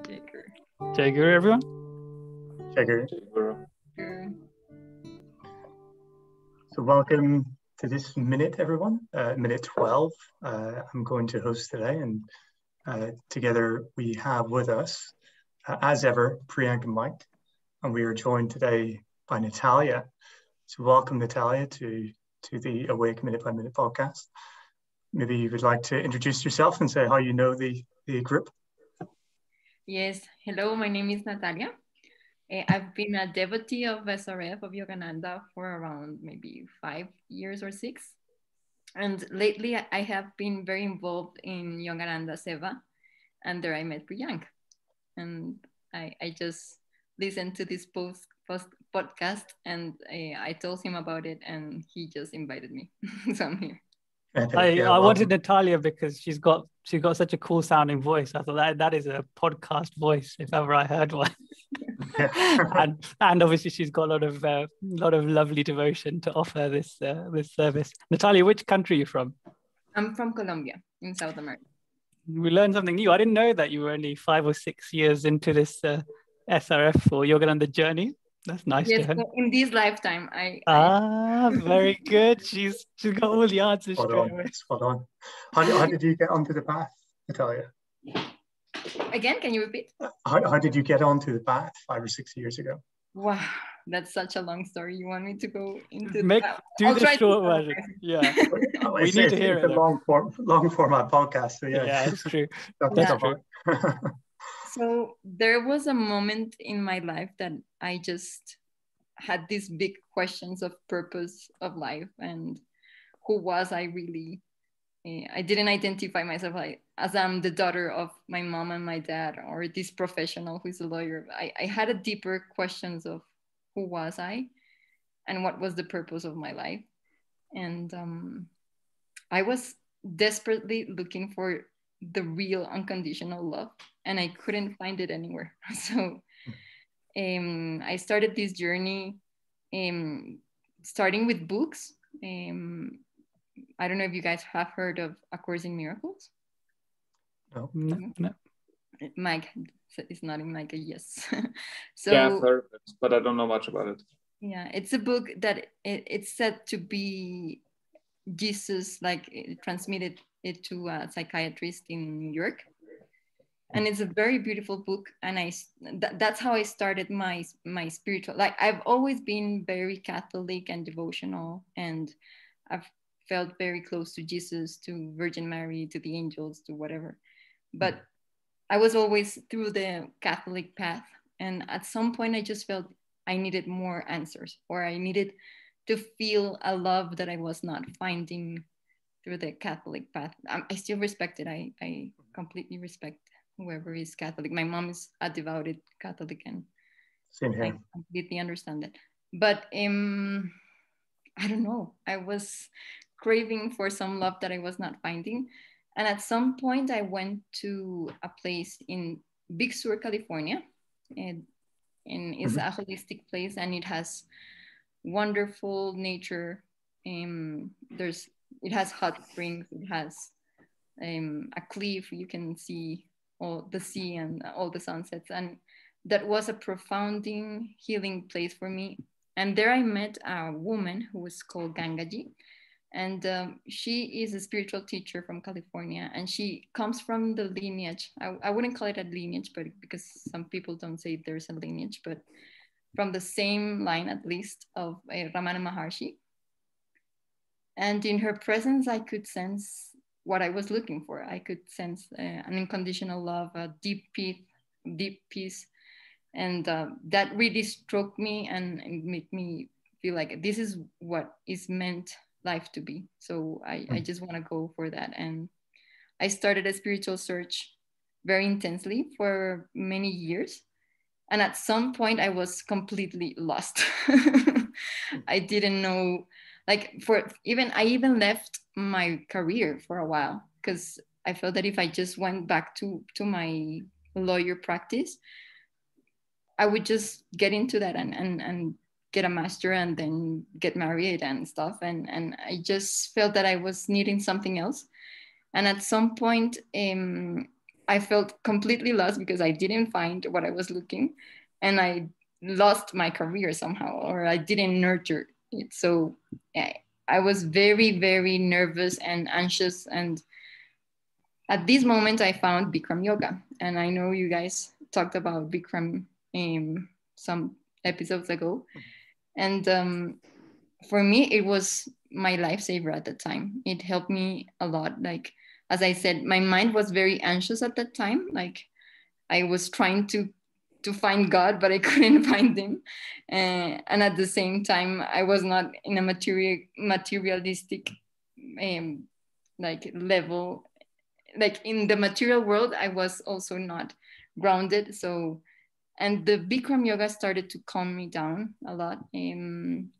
Jager. Jager, everyone. Jager. Jager. So welcome to this minute, everyone. Uh, minute 12. Uh, I'm going to host today, and uh, together we have with us, uh, as ever, Priyanka Mike, and we are joined today by Natalia. So welcome, Natalia, to to the Awake Minute by Minute podcast. Maybe you would like to introduce yourself and say how you know the the group. Yes. Hello, my name is Natalia. Uh, I've been a devotee of SRF of Yogananda for around maybe five years or six. And lately I have been very involved in Yogananda Seva and there I met Priyank. And I, I just listened to this post, post podcast and I, I told him about it and he just invited me. so I'm here. I, yeah, I wanted Natalia because she's got she's got such a cool sounding voice. I thought that that is a podcast voice if ever I heard one. and and obviously she's got a lot of uh, lot of lovely devotion to offer this uh, this service. Natalia, which country are you from? I'm from Colombia in South America. We learned something new. I didn't know that you were only five or six years into this uh, SRF or yoga on the journey. That's nice. Yes, so in this lifetime, I. Ah, I... very good. She's she's got all the answers spot straight on, away. Spot on. How, how did you get onto the path, Natalia? Again, can you repeat? How, how did you get onto the path five or six years ago? Wow, that's such a long story. You want me to go into Make, the, do I'll the short version. Yeah, we need to hear it. a long form, long format podcast. So yeah, yeah, it's true. that's, that's true. So there was a moment in my life that I just had these big questions of purpose of life and who was I really. Eh, I didn't identify myself as I'm the daughter of my mom and my dad or this professional who's a lawyer. I, I had a deeper questions of who was I and what was the purpose of my life. And um, I was desperately looking for the real unconditional love and I couldn't find it anywhere. So um, I started this journey um, starting with books. Um, I don't know if you guys have heard of A Course in Miracles. No. no, no. Mike is nodding like a yes. so yeah, I've heard it, but I don't know much about it. Yeah, it's a book that it, it's said to be Jesus, like transmitted it to a psychiatrist in New York and it's a very beautiful book and i th- that's how i started my my spiritual like i've always been very catholic and devotional and i've felt very close to jesus to virgin mary to the angels to whatever. But i was always through the catholic path and at some point i just felt i needed more answers or i needed to feel a love that i was not finding through the catholic path. I, I still respect it. I, I completely respect whoever is Catholic. My mom is a devoted Catholic, and Same here. I completely understand that. But um, I don't know. I was craving for some love that I was not finding, and at some point, I went to a place in Big Sur, California, and, and it's mm-hmm. a holistic place, and it has wonderful nature. Um, there's it has hot springs. It has um, a cliff. You can see all the sea and all the sunsets. And that was a profounding healing place for me. And there I met a woman who was called Gangaji. And um, she is a spiritual teacher from California. And she comes from the lineage. I, I wouldn't call it a lineage, but because some people don't say there's a lineage, but from the same line at least of uh, Ramana Maharshi. And in her presence, I could sense what I was looking for. I could sense uh, an unconditional love, a deep peace, deep peace, and uh, that really struck me and, and, made me feel like this is what is meant life to be. So I, I hmm. just want to go for that, and I started a spiritual search very intensely for many years. And at some point, I was completely lost. I didn't know like for even i even left my career for a while because i felt that if i just went back to to my lawyer practice i would just get into that and and, and get a master and then get married and stuff and and i just felt that i was needing something else and at some point um, I felt completely lost because I didn't find what I was looking and I lost my career somehow or I didn't nurture it. So yeah, I was very, very nervous and anxious. And at this moment, I found Bikram Yoga. And I know you guys talked about Bikram um, some episodes ago. And um, for me, it was my lifesaver at the time. It helped me a lot. Like, as I said, my mind was very anxious at that time. Like, I was trying to to find God, but I couldn't find Him. Uh, and at the same time, I was not in a material materialistic um, like level. Like in the material world, I was also not grounded. So, and the Bikram yoga started to calm me down a lot. Um,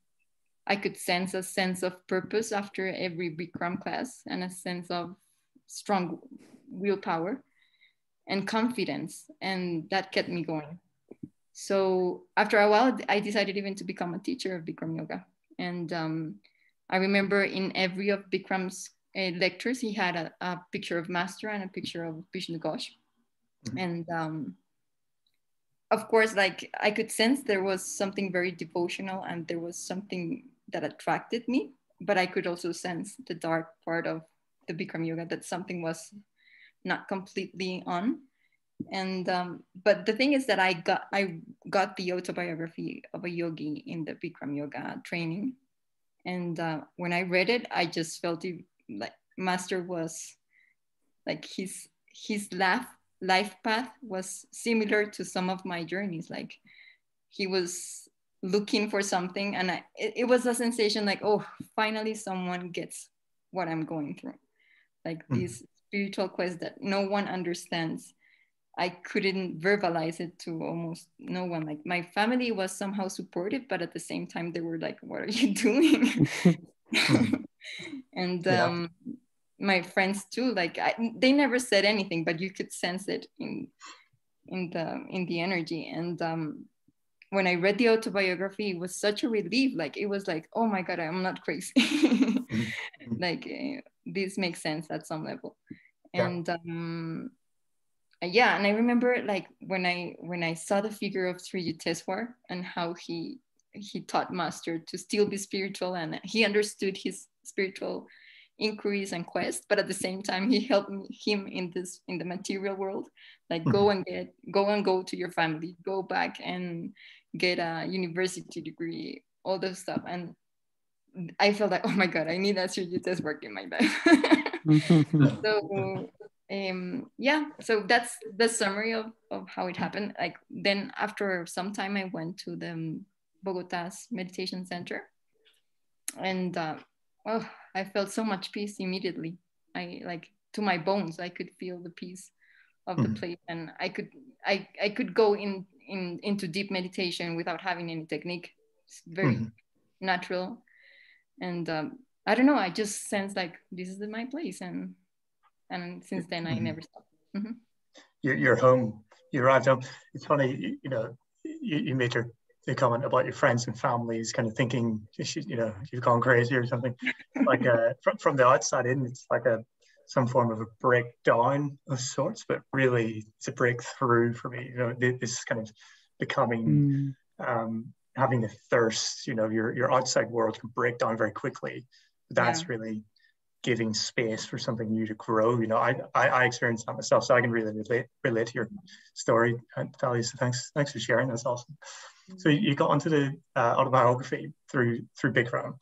I could sense a sense of purpose after every Bikram class and a sense of strong willpower and confidence. And that kept me going. So after a while, I decided even to become a teacher of Bikram yoga. And um, I remember in every of Bikram's uh, lectures, he had a, a, picture of Master and a picture of Vishnu Ghosh. Mm-hmm. And um, of course, like I could sense there was something very devotional and there was something that attracted me, but I could also sense the dark part of the Bikram yoga that something was not completely on and um, but the thing is that I got I got the autobiography of a yogi in the Bikram yoga training, and uh, when I read it, I just felt it, like Master was like his his life life path was similar to some of my journeys. Like he was looking for something, and I, it, it was a sensation like oh finally someone gets what I'm going through, like mm. this spiritual quest that no one understands I couldn't verbalize it to almost no one. Like my family was somehow supportive, but at the same time they were like, "What are you doing?" and yeah. um, my friends too. Like I, they never said anything, but you could sense it in in the in the energy. And um, when I read the autobiography, it was such a relief. Like it was like, "Oh my god, I'm not crazy." Mm-hmm. like uh, this makes sense at some level. Yeah. And um, yeah and i remember like when i when i saw the figure of sri yukteswar and how he he taught master to still be spiritual and he understood his spiritual inquiries and quests but at the same time he helped him in this in the material world like go mm-hmm. and get go and go to your family go back and get a university degree all those stuff and i felt like oh my god i need that Sri Yukteswar in my life so um, yeah, so that's the summary of, of how it happened. Like then after some time, I went to the Bogota's meditation center, and uh, oh, I felt so much peace immediately. I like to my bones. I could feel the peace of the mm. place, and I could I I could go in in into deep meditation without having any technique. It's very mm. natural, and um, I don't know. I just sense like this is my place, and and since then I mm-hmm. never stopped. Mm-hmm. You're, you're home. You arrived home. It's funny, you, you know, you, you made your the comment about your friends and families kind of thinking you know you've gone crazy or something like uh, from, from the outside in it's like a some form of a breakdown of sorts but really it's a breakthrough for me you know this kind of becoming mm. um, having the thirst you know your your outside world can break down very quickly that's yeah. really giving space for something new to grow. You know, I, I, I experienced that myself, so I can really relate relate to your story, Talia. So thanks thanks for sharing. That's awesome. So you got onto the uh, autobiography through through Bikram,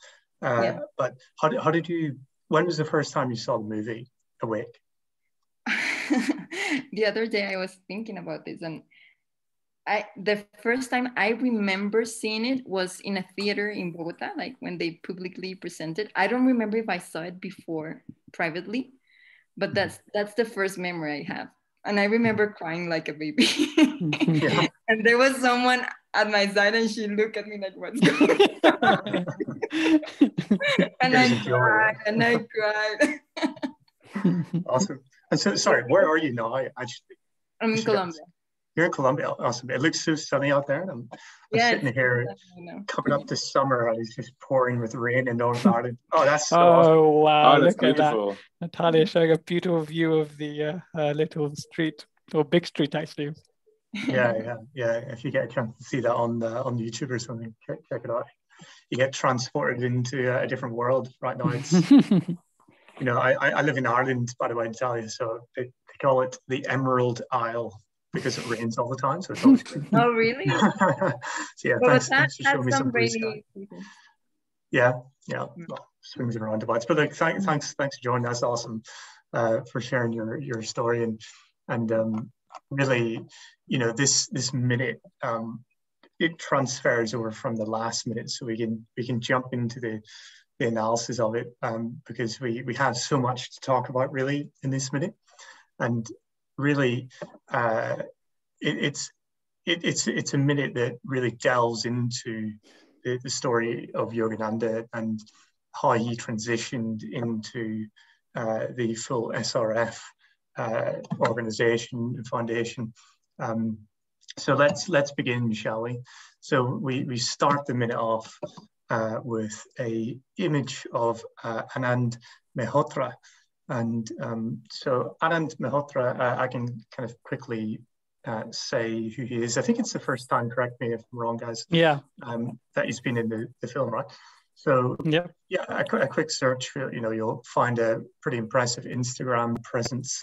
uh, yeah. but how, did, how did you? When was the first time you saw the movie Awake? the other day I was thinking about this and I the first time I remember seeing it was in a theater in Bogota, like when they publicly presented. I don't remember if I saw it before privately, but that's mm-hmm. that's the first memory I have. And I remember mm-hmm. crying like a baby. yeah. And there was someone at my side and she looked at me like, what's going on? and I cried and I cried. awesome. And so sorry, where are you now? I, I I'm in Colombia. You're in Colombia. Awesome. It looks so sunny out there. I'm, I'm Yeah, sitting here coming up to summer and it's just pouring with rain in Northern Ireland. Oh, that's so awesome. Oh wow! oh, that's Look at that. beautiful. Natalia showing a beautiful view of the uh, uh, little street or big street actually. Yeah, yeah, yeah. If you get a chance to see that on the, on YouTube or something, check, check it out. You get transported into a different world right now. It's you know, I, I I live in Ireland, by the way, Natalia, so they, they call it the Emerald Isle because it rains all the time. So it's always green. Oh, really? so yeah, Well, thanks, that thanks for showing me some blue sky. Yeah, yeah. Mm. Well, swings and roundabouts. But like, thank, thanks, thanks for joining. That's awesome uh, for sharing your your story and and um, really, you know, this this minute um, it transfers over from the last minute, so we can we can jump into the the analysis of it um, because we we have so much to talk about really in this minute, and really, uh, it, it's it, it's it's a minute that really delves into the, the story of Yogananda and how he transitioned into uh, the full SRF uh, organization and foundation. Um, so let's let's begin, shall we? So we, we start the minute off uh, with a image of uh, Anand Mehrotra. And um, so Anand Mehrotra, uh, I can kind of quickly uh, say who he is. I think it's the first time, correct me if I'm wrong, guys, yeah, um, that he's been in the, the film, right? So yeah. yeah, a, a quick search, you know, you'll find a pretty impressive Instagram presence.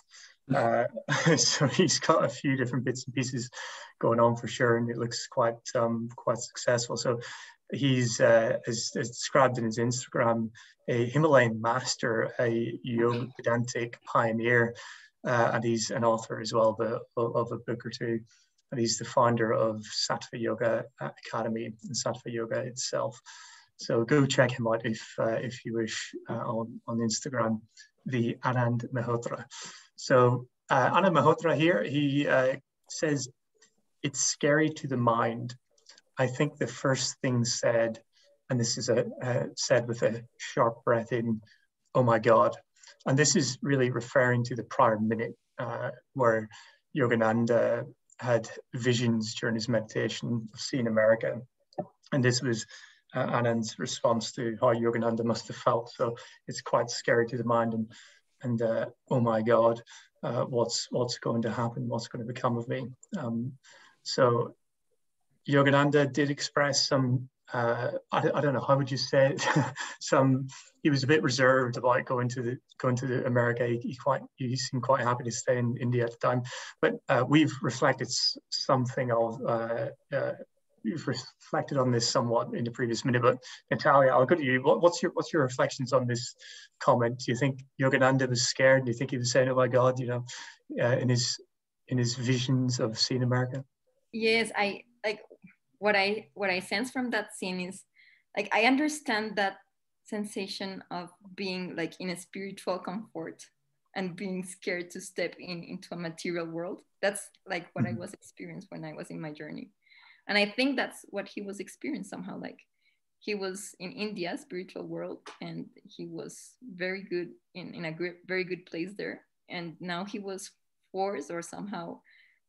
Uh, so he's got a few different bits and pieces going on for sure, and it looks quite um, quite successful. So he's uh, as, as described in his Instagram, a Himalayan master, a yoga pedantic pioneer, uh, and he's an author as well of a, of a book or two. And he's the founder of Sattva Yoga Academy and Sattva Yoga itself. So go check him out if uh, if you wish uh, on on Instagram, the Anand Mehrotra. So uh, Anand Mehrotra here, he uh, says, "It's scary to the mind. I think the first thing said, and this is a said with a sharp breath in, oh my God." And this is really referring to the prior minute uh, where Yogananda had visions during his meditation of seeing America. And this was uh, Anand's response to how Yogananda must have felt. So it's quite scary to the mind and, and uh, oh my God, uh, what's, what's going to happen? What's going to become of me? Um, so Yogananda did express some, uh, I, I, don't know, how would you say it? some, he was a bit reserved about going to the, going to the America. He, he, quite, he seemed quite happy to stay in India at the time. But uh, we've reflected something of, uh, you've reflected on this somewhat in the previous minute, but Natalia, I'll go to you. What, what's your what's your reflections on this comment? Do you think Yogananda was scared? Do you think he was saying, "Oh my God," you know, uh, in his in his visions of seeing America? Yes, I what I what I sense from that scene is like I understand that sensation of being like in a spiritual comfort and being scared to step in into a material world. That's like what mm-hmm. I was experienced when I was in my journey and i think that's what he was experiencing somehow like he was in india spiritual world and he was very good in, in a good, very good place there and now he was forced or somehow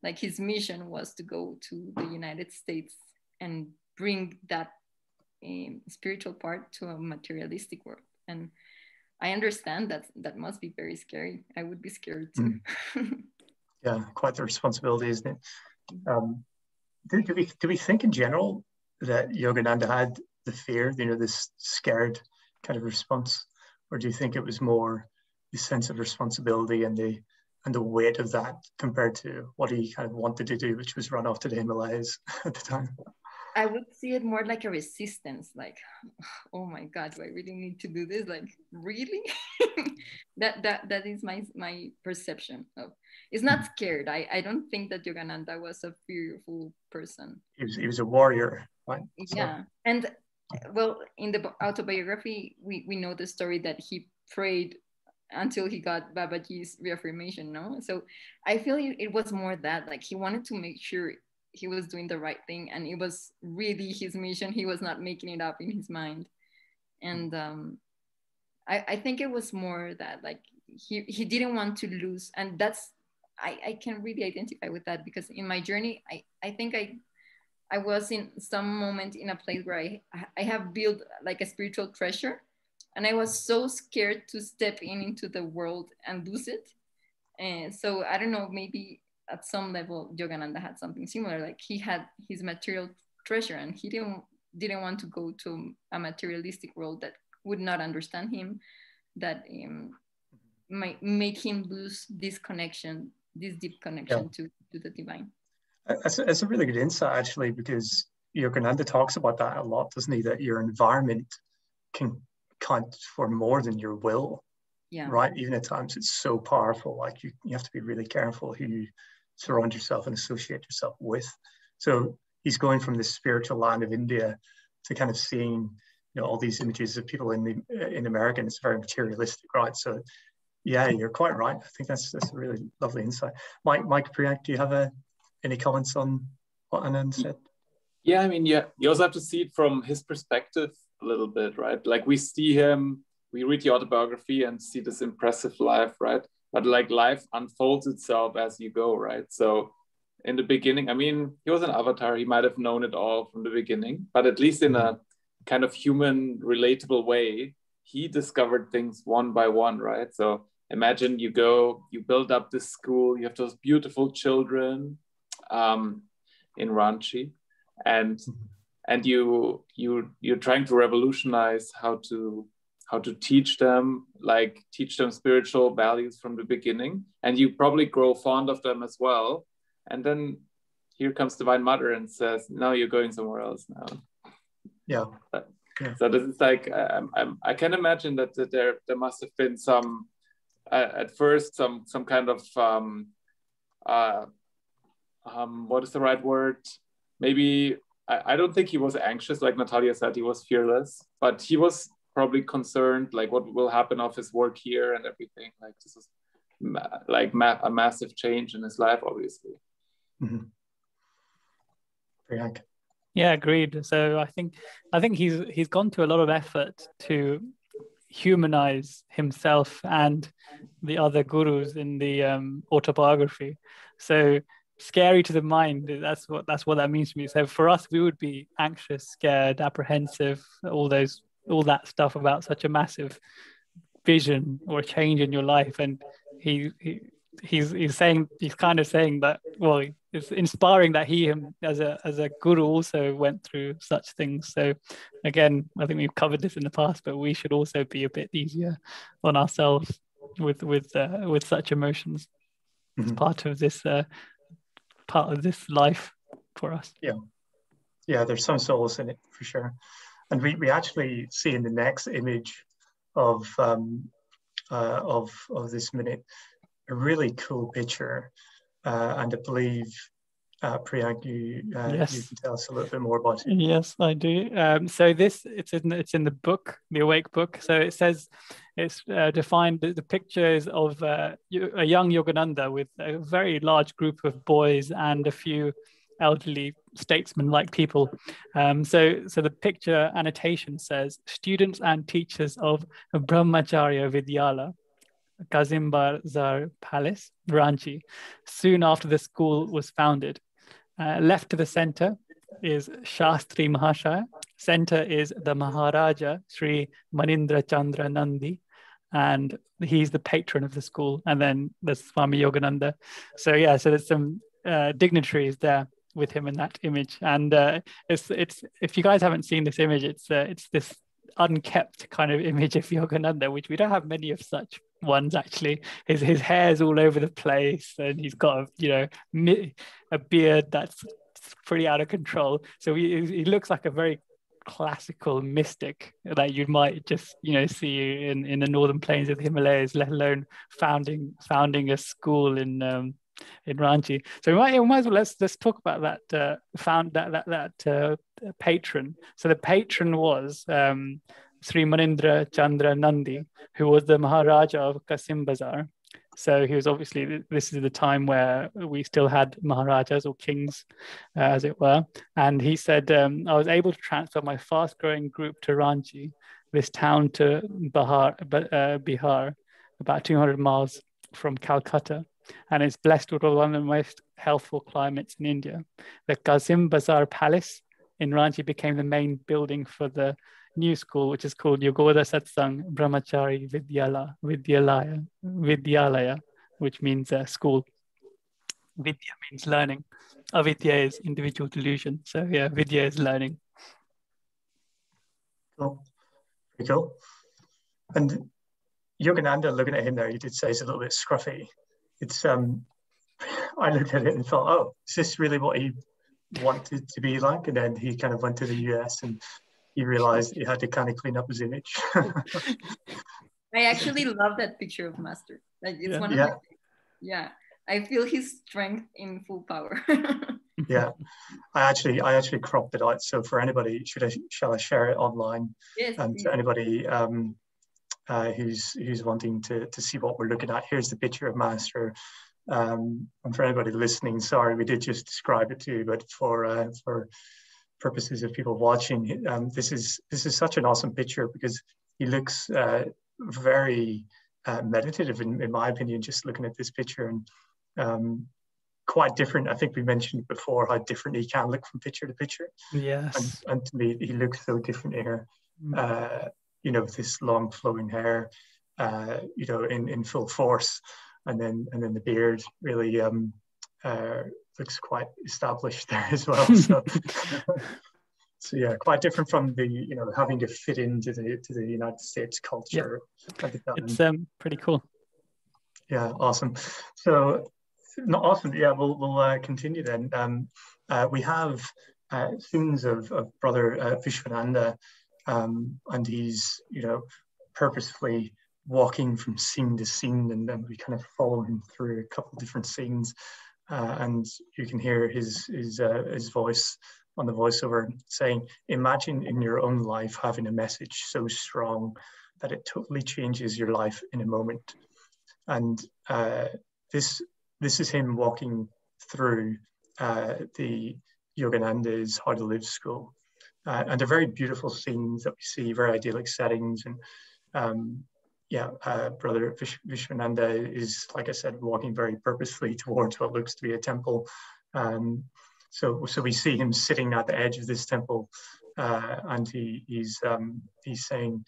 like his mission was to go to the united states and bring that um, spiritual part to a materialistic world. And i understand that that must be very scary. I would be scared too. Mm. yeah quite the responsibility isn't it? Um, do, do, we do we think in general that Yogananda had the fear, you know, this scared kind of response, or do you think it was more the sense of responsibility and the and the weight of that compared to what he kind of wanted to do, which was run off to the Himalayas at the time? I would see it more like a resistance, like, oh my God, do I really need to do this? Like, really? that that that is my my perception of. It's not mm-hmm. scared. I I don't think that Yogananda was a fearful person. He was he was a warrior, right? Yeah, and well, in the autobiography, we we know the story that he prayed until he got Babaji's reaffirmation. No, so I feel it was more that like he wanted to make sure he was doing the right thing and it was really his mission. He was not making it up in his mind. And um, I, I think it was more that like he, he didn't want to lose and that's I, I can really identify with that because in my journey, I, I think I I was in some moment in a place where I, I have built like a spiritual treasure and I was so scared to step in into the world and lose it. And so I don't know, maybe at some level Yogananda had something similar. Like he had his material treasure and he didn't didn't want to go to a materialistic world that would not understand him, that um, might make him lose this connection, this deep connection yeah. to, to the divine. That's a, that's a really good insight, actually, because Yogananda talks about that a lot, doesn't he? That your environment can count for more than your will. Yeah. Right. Even at times it's so powerful. Like you, you have to be really careful who you surround yourself and associate yourself with. So he's going from the spiritual land of India to kind of seeing, you know, all these images of people in the in America. And it's very materialistic, right? So yeah, you're quite right. I think that's that's a really lovely insight. Mike, Mike Priyank, do you have a any comments on what Anand said? Yeah, I mean, yeah, you also have to see it from his perspective a little bit, right? Like we see him, we read the autobiography and see this impressive life, right? But like life unfolds itself as you go, right? So in the beginning, I mean, he was an avatar. He might have known it all from the beginning, but at least in a kind of human, relatable way, he discovered things one by one, right? So imagine you go, you build up this school, you have those beautiful children, um, in Ranchi, and mm-hmm. and you you you're trying to revolutionize how to how to teach them like teach them spiritual values from the beginning and you probably grow fond of them as well and then here comes divine mother and says now you're going somewhere else now yeah, yeah. so this is like I, I, I can imagine that, that there there must have been some uh, at first some some kind of um, uh, um, what is the right word? Maybe I, I don't think he was anxious, like Natalia said, he was fearless, but he was probably concerned, like what will happen of his work here and everything. Like this is ma- like ma- a massive change in his life, obviously. Mm-hmm. Yeah, agreed. So I think I think he's he's gone to a lot of effort to humanize himself and the other gurus in the um, autobiography. So scary to the mind that's what that's what that means to me so for us we would be anxious scared apprehensive all those all that stuff about such a massive vision or change in your life and he, he he's he's saying he's kind of saying that well it's inspiring that he as a as a guru also went through such things so again i think we've covered this in the past but we should also be a bit easier on ourselves with with uh, with such emotions mm-hmm. as part of this uh, part of this life for us. Yeah, yeah, there's some solace in it for sure. And we, we actually see in the next image of um, uh, of of this minute a really cool picture, uh, and I believe uh, Priyank, you, uh, yes. you can tell us a little bit more about it. Yes, I do. Um, so this it's in it's in the book, the Awake book. So it says it's uh, defined the, pictures of uh, a young Yogananda with a very large group of boys and a few elderly statesman-like people. Um, so so the picture annotation says students and teachers of Brahmacharya Vidyala Kasimbazar Palace, Ranchi, soon after the school was founded. Uh, left to the center is Shastri Mahashaya. Center is the Maharaja, Sri Manindra Chandra Nandi, and he's the patron of the school. And then there's Swami Yogananda. So yeah, so there's some uh, dignitaries there with him in that image. And uh, it's it's if you guys haven't seen this image, it's uh, it's this unkept kind of image of Yogananda, which we don't have many of such ones actually. His his hair's all over the place, and he's got a you know a beard that's pretty out of control. So he he looks like a very classical mystic that you might just you know see in in the northern plains of the Himalayas, let alone founding founding a school in um, in Ranchi. So we might, we might as well let's let's talk about that uh, found that that that uh, patron. So the patron was um, Sri Manindra Chandra Nandi, who was the Maharaja of Kasim Bazar. So he was obviously, this is the time where we still had Maharajas or kings, uh, as it were. And he said, um, I was able to transfer my fast growing group to Ranchi, this town to uh, Bihar, about 200 miles from Calcutta. And is blessed with one of the most healthful climates in India. The Kasim Bazar Palace in Ranchi became the main building for the new school, which is called Yogoda Satsang Brahmachari Vidyala, Vidyalaya, Vidyalaya, which means uh, school. Vidya means learning. Avidya is individual delusion. So yeah, Vidya is learning. Cool. Pretty cool. And Yogananda, looking at him there, you did say he's a little bit scruffy. It's um I looked at it and thought, oh, is this really what he wanted to be like? And then he kind of went to the US and he realized he had to kind of clean up his image. I actually love that picture of Master. Like it's yeah. one of yeah. my yeah. I feel his strength in full power. yeah, I actually I actually cropped it out. So for anybody, should I shall I share it online? Yes. And to anybody um, uh, who's who's wanting to to see what we're looking at, here's the picture of Master. Um, and for anybody listening, sorry, we did just describe it to you, but for uh, for purposes of people watching, um, this is this is such an awesome picture because he looks uh, very uh, meditative, in, in my opinion, just looking at this picture and um, quite different. I think we mentioned before how different he can look from picture to picture. Yes. And, and to me, he looks so different here. Mm. Uh, you know, with this long flowing hair, uh, you know, in, in full force, and then and then the beard really um, uh, looks quite established there as well. So, so yeah, quite different from the you know having to fit into the to the United States culture. Yeah. It's um, pretty cool. Yeah, awesome. So not awesome. Yeah, we'll we'll uh, continue then. Um, uh, we have uh, scenes of, of Brother uh, Vishwananda, um, and he's you know purposefully walking from scene to scene, and then we kind of follow him through a couple different scenes, uh, and you can hear his his uh, his voice on the voiceover saying, "Imagine in your own life having a message so strong that it totally changes your life in a moment." And uh, this this is him walking through uh, the Yogananda's How to Live school. Uh, and they're very beautiful scenes that we see, very idyllic settings. And um, yeah, uh, Brother Vish- Vishwananda is, like I said, walking very purposefully towards what looks to be a temple. Um, so, so we see him sitting at the edge of this temple, uh, and he, he's um, he's saying,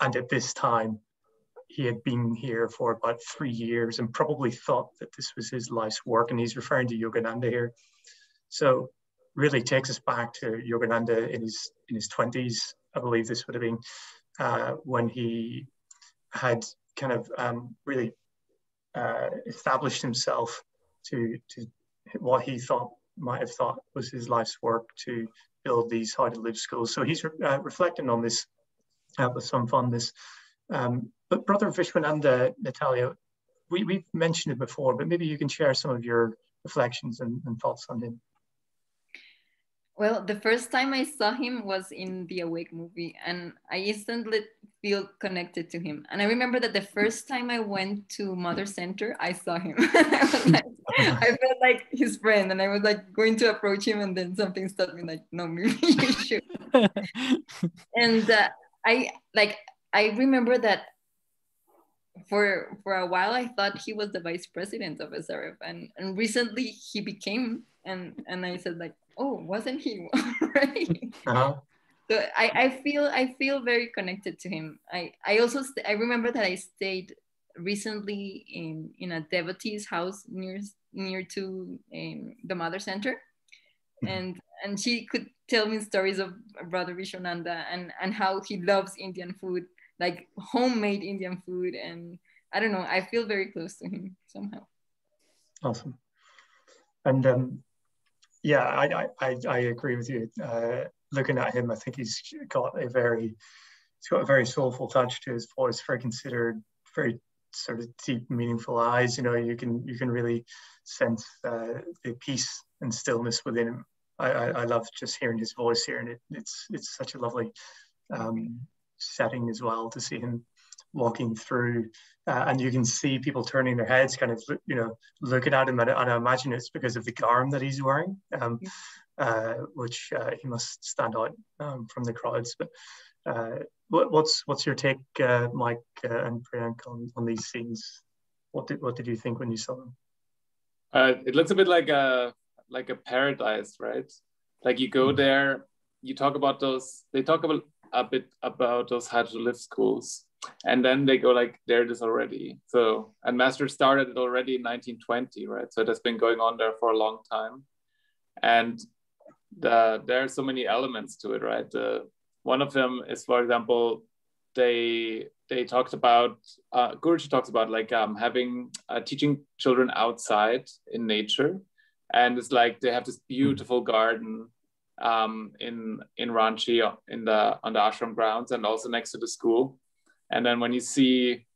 and at this time, he had been here for about three years and probably thought that this was his life's work. And he's referring to Yogananda here. So really takes us back to Yogananda in his in his 20s. I believe this would have been uh, when he had kind of um, really uh, established himself to to what he thought might have thought was his life's work to build these how to live schools. So he's uh, reflecting on this with some fondness. Um, but Brother Vishwananda, Natalia, we, we've mentioned it before, but maybe you can share some of your reflections and, and thoughts on him. Well, the first time I saw him was in the Awake movie, and I instantly feel connected to him. And I remember that the first time I went to Mother Center, I saw him. I, like, I felt like his friend, and I was like going to approach him, and then something stopped me, like, no, maybe you should. and uh, I like I remember that for for a while I thought he was the vice president of SRF and and recently he became and and I said like oh wasn't he right uh-huh. so I, I feel I feel very connected to him I I also st- I remember that I stayed recently in in a devotee's house near near to um, the mother center mm-hmm. and and she could tell me stories of brother Vishwananda and and how he loves Indian food like homemade Indian food. And I don't know, I feel very close to him somehow. Awesome. And um, yeah, I, I, I agree with you. Uh, looking at him, I think he's got a very, he's got a very soulful touch to his voice, very considered, very sort of deep, meaningful eyes. You know, you can you can really sense uh, the peace and stillness within him. I, I, I, love just hearing his voice here, and it, it's it's such a lovely um, setting as well to see him walking through uh, and you can see people turning their heads kind of you know looking at him and, and i imagine it's because of the garb that he's wearing um, uh, which uh, he must stand out um, from the crowds but uh, what, what's what's your take uh, mike uh, and priyank on, on these scenes what did what did you think when you saw them? Uh, it looks a bit like a like a paradise, right? Like you go mm-hmm. there, you talk about those. They talk about a bit about those how to live schools, and then they go like, there it is already. So and Master started it already in 1920, right? So it has been going on there for a long time, and the there are so many elements to it, right? The one of them is, for example, they they talked about uh, Guruji talks about like um, having uh, teaching children outside in nature, and it's like they have this beautiful garden um, in in Ranchi in the on the ashram grounds and also next to the school. And then when you see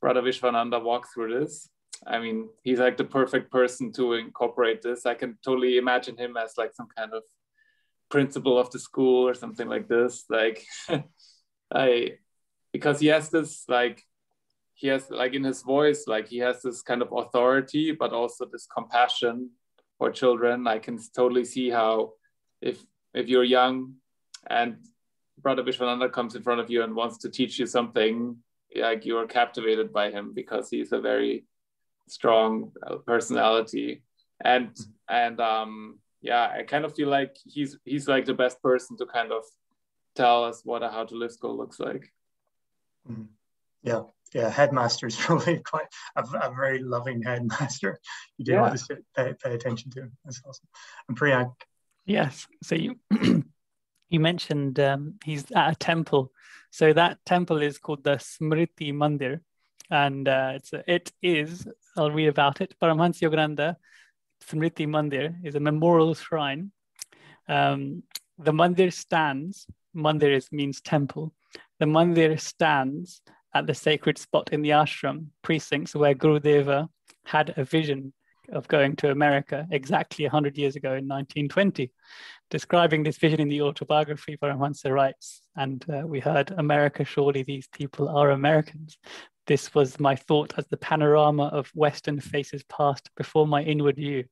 Brother Vishwananda walk through this, I mean, he's like the perfect person to incorporate this. I can totally imagine him as like some kind of principal of the school or something like this. Like, I because he has this like he has like in his voice like he has this kind of authority but also this compassion for children i can totally see how if if you're young and brother vishwananda comes in front of you and wants to teach you something like you're captivated by him because he's a very strong personality and and um yeah i kind of feel like he's he's like the best person to kind of tell us what a how to live school looks like Mm-hmm. Yeah, yeah. Headmaster is probably quite a, a, very loving headmaster. You do yeah. want to pay, pay attention to. him. That's awesome. And Priyank. Yes. So you you mentioned um, he's at a temple. So that temple is called the Smriti Mandir, and uh, it's it is. I'll read about it. Paramahansa Yogananda Smriti Mandir is a memorial shrine. Um, the mandir stands. Mandir is, means temple the mandir stands at the sacred spot in the ashram precincts where Gurudeva had a vision of going to America exactly 100 years ago in 1920. Describing this vision in the autobiography, Paramahansa writes, and uh, we heard, America, surely these people are Americans. This was my thought as the panorama of Western faces passed before my inward view.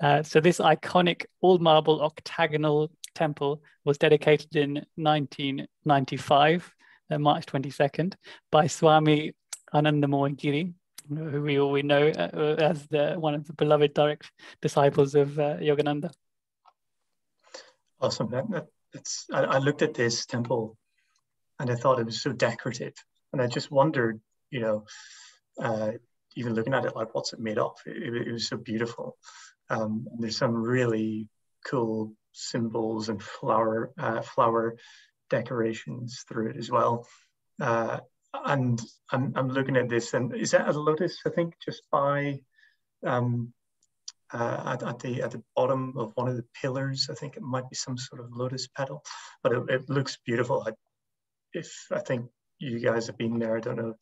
Uh, so this iconic all marble octagonal temple was dedicated in 1995 uh, March 22nd, by Swami Anandamoy Giri, who we all we know uh, as the, one of the beloved direct disciples of uh, Yogananda. Awesome. That, that, it's, I, I, looked at this temple and I thought it was so decorative. And I just wondered, you know, uh, even looking at it, like what's it made of? It, it, it was so beautiful. Um, there's some really cool symbols and flower uh, flower decorations through it as well. Uh, and I'm, I'm looking at this, and is that a lotus? I think just by um, uh, at, at, the at the bottom of one of the pillars. I think it might be some sort of lotus petal, but it, it looks beautiful. I, if I think you guys have been there, I don't know,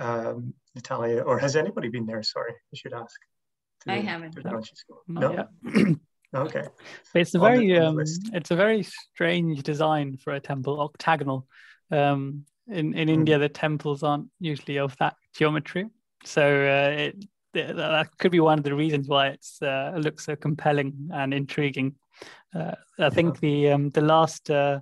um, Natalia, or has anybody been there? Sorry, I should ask. I haven't. No. Okay. It's a very um, it's a very strange design for a temple, octagonal. Um, in in mm. India, the temples aren't usually of that geometry, so uh, it, that could be one of the reasons why it's uh, it looks so compelling and intriguing. Uh, I think the um, the last uh,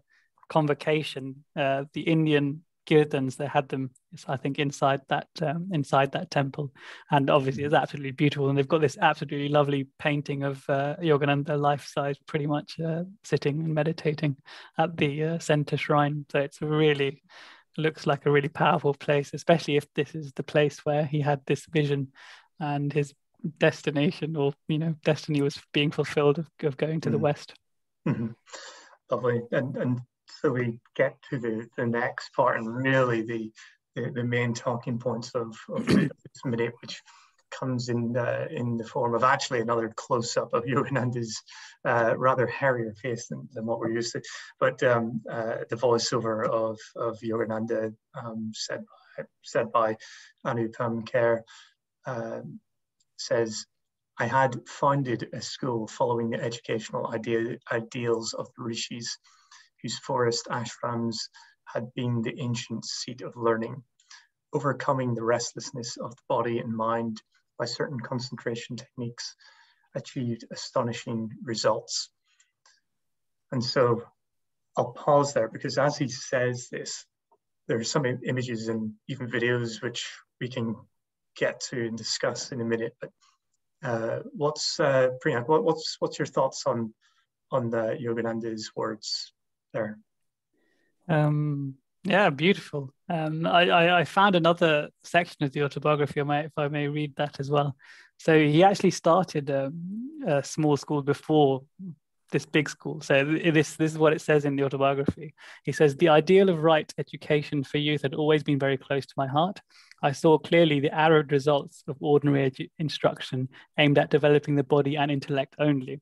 convocation, uh, the Indian kirtans they had them i think inside that um, inside that temple. And obviously it's absolutely beautiful and they've got this absolutely lovely painting of uh, yogananda life size pretty much uh, sitting and meditating at the uh, center shrine. So it's really looks like a really powerful place especially if this is the place where he had this vision and his destination or you know destiny was being fulfilled of, of going to mm-hmm. the west mm-hmm. lovely and and so we get to the, the next part and really the, the, the main talking points of, of this minute, which comes in uh, in the form of actually another close-up of Yogananda's uh, rather hairier face than, than what we're used to. But um, uh, the voiceover of, of Yogananda um, said, by, said by Anupam Kher um, says, I had founded a school following the educational idea, ideals of the rishis whose forest ashrams had been the ancient seat of learning, overcoming the restlessness of the body and mind by certain concentration techniques achieved astonishing results. And so I'll pause there because as he says this, there are some images and even videos which we can get to and discuss in a minute. But uh, what's uh, Priyank? What, what's what's your thoughts on on the Yogananda's words there? Um, yeah, beautiful. Um, I, I, I found another section of the autobiography. If I may read that as well. So he actually started um, a small school before this big school. So this this is what it says in the autobiography. He says the ideal of right education for youth had always been very close to my heart. I saw clearly the arid results of ordinary edu- instruction aimed at developing the body and intellect only.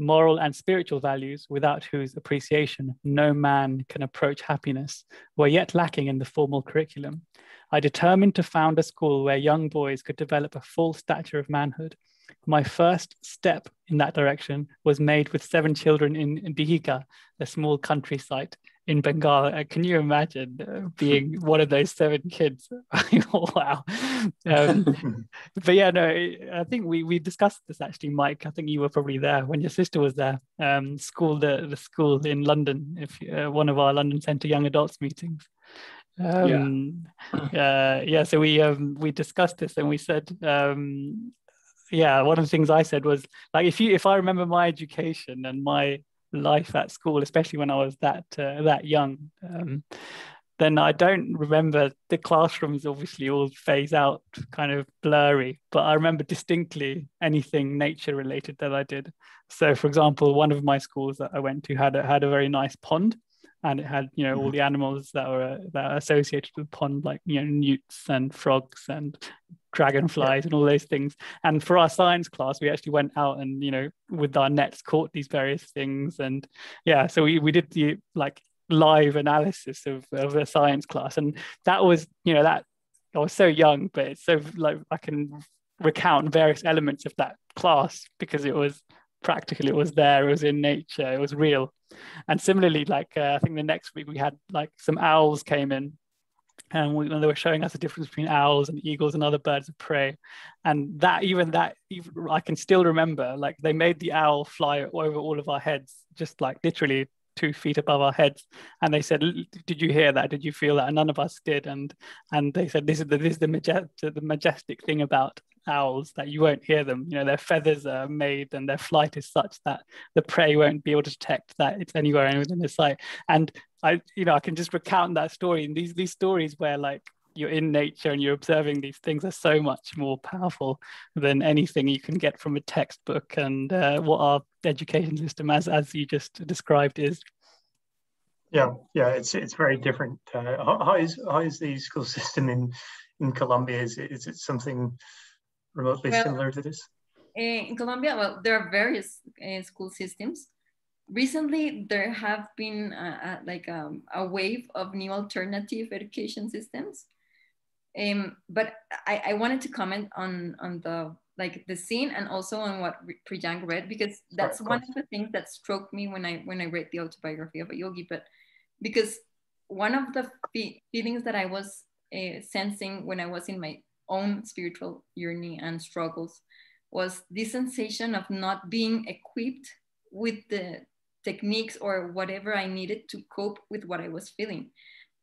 Moral and spiritual values, without whose appreciation no man can approach happiness, were yet lacking in the formal curriculum. I determined to found a school where young boys could develop a full stature of manhood my first step in that direction was made with seven children in, Dihika, a small countryside in Bengal. Uh, can you imagine uh, being one of those seven kids? wow. Um, but yeah, no, I think we we discussed this actually, Mike. I think you were probably there when your sister was there. Um, school the the school in London, if uh, one of our London Centre young adults meetings. Um, yeah. Uh, yeah. So we um, we discussed this and we said um, yeah, one of the things I said was like if you if I remember my education and my life at school, especially when I was that uh, that young, um, then I don't remember the classrooms. Obviously, all phase out, kind of blurry. But I remember distinctly anything nature related that I did. So, for example, one of my schools that I went to had a, had a very nice pond, and it had you know all mm-hmm. the animals that were that are associated with pond, like you know newts and frogs and dragonflies and all those things. And for our science class, we actually went out and, you know, with our nets caught these various things. And yeah, so we, we did the like live analysis of, of a science class. And that was, you know, that I was so young, but it's so like I can recount various elements of that class because it was practical, it was there, it was in nature, it was real. And similarly, like uh, I think the next week we had like some owls came in and we, they were showing us the difference between owls and eagles and other birds of prey. And that even that even, i can still remember like they made the owl fly over all of our heads just like literally two feet above our heads. And they said did you hear that? Did you feel that? And none of us did. And and they said this is the this is the majestic the majestic thing about owls that you won't hear them you know their feathers are made and their flight is such that the prey won't be able to detect that it's anywhere within the sight and I, you know, I can just recount that story. And these these stories where like you're in nature and you're observing these things are so much more powerful than anything you can get from a textbook and uh, what our education system, as as you just described, is. Yeah, yeah, it's it's very different. Uh, how, is how is the school system in in Colombia? Is is it something remotely well, similar to this? In Colombia, well, there are various uh, school systems. Recently there have been a, a, like a, um, a, wave of new alternative education systems. Um, but I, I, wanted to comment on on the like the scene and also on what Priyank read because that's one of the things that struck me when I when I read the autobiography of a yogi. But because one of the feelings that I was uh, sensing when I was in my own spiritual journey and struggles was this sensation of not being equipped with the techniques or whatever I needed to cope with what I was feeling.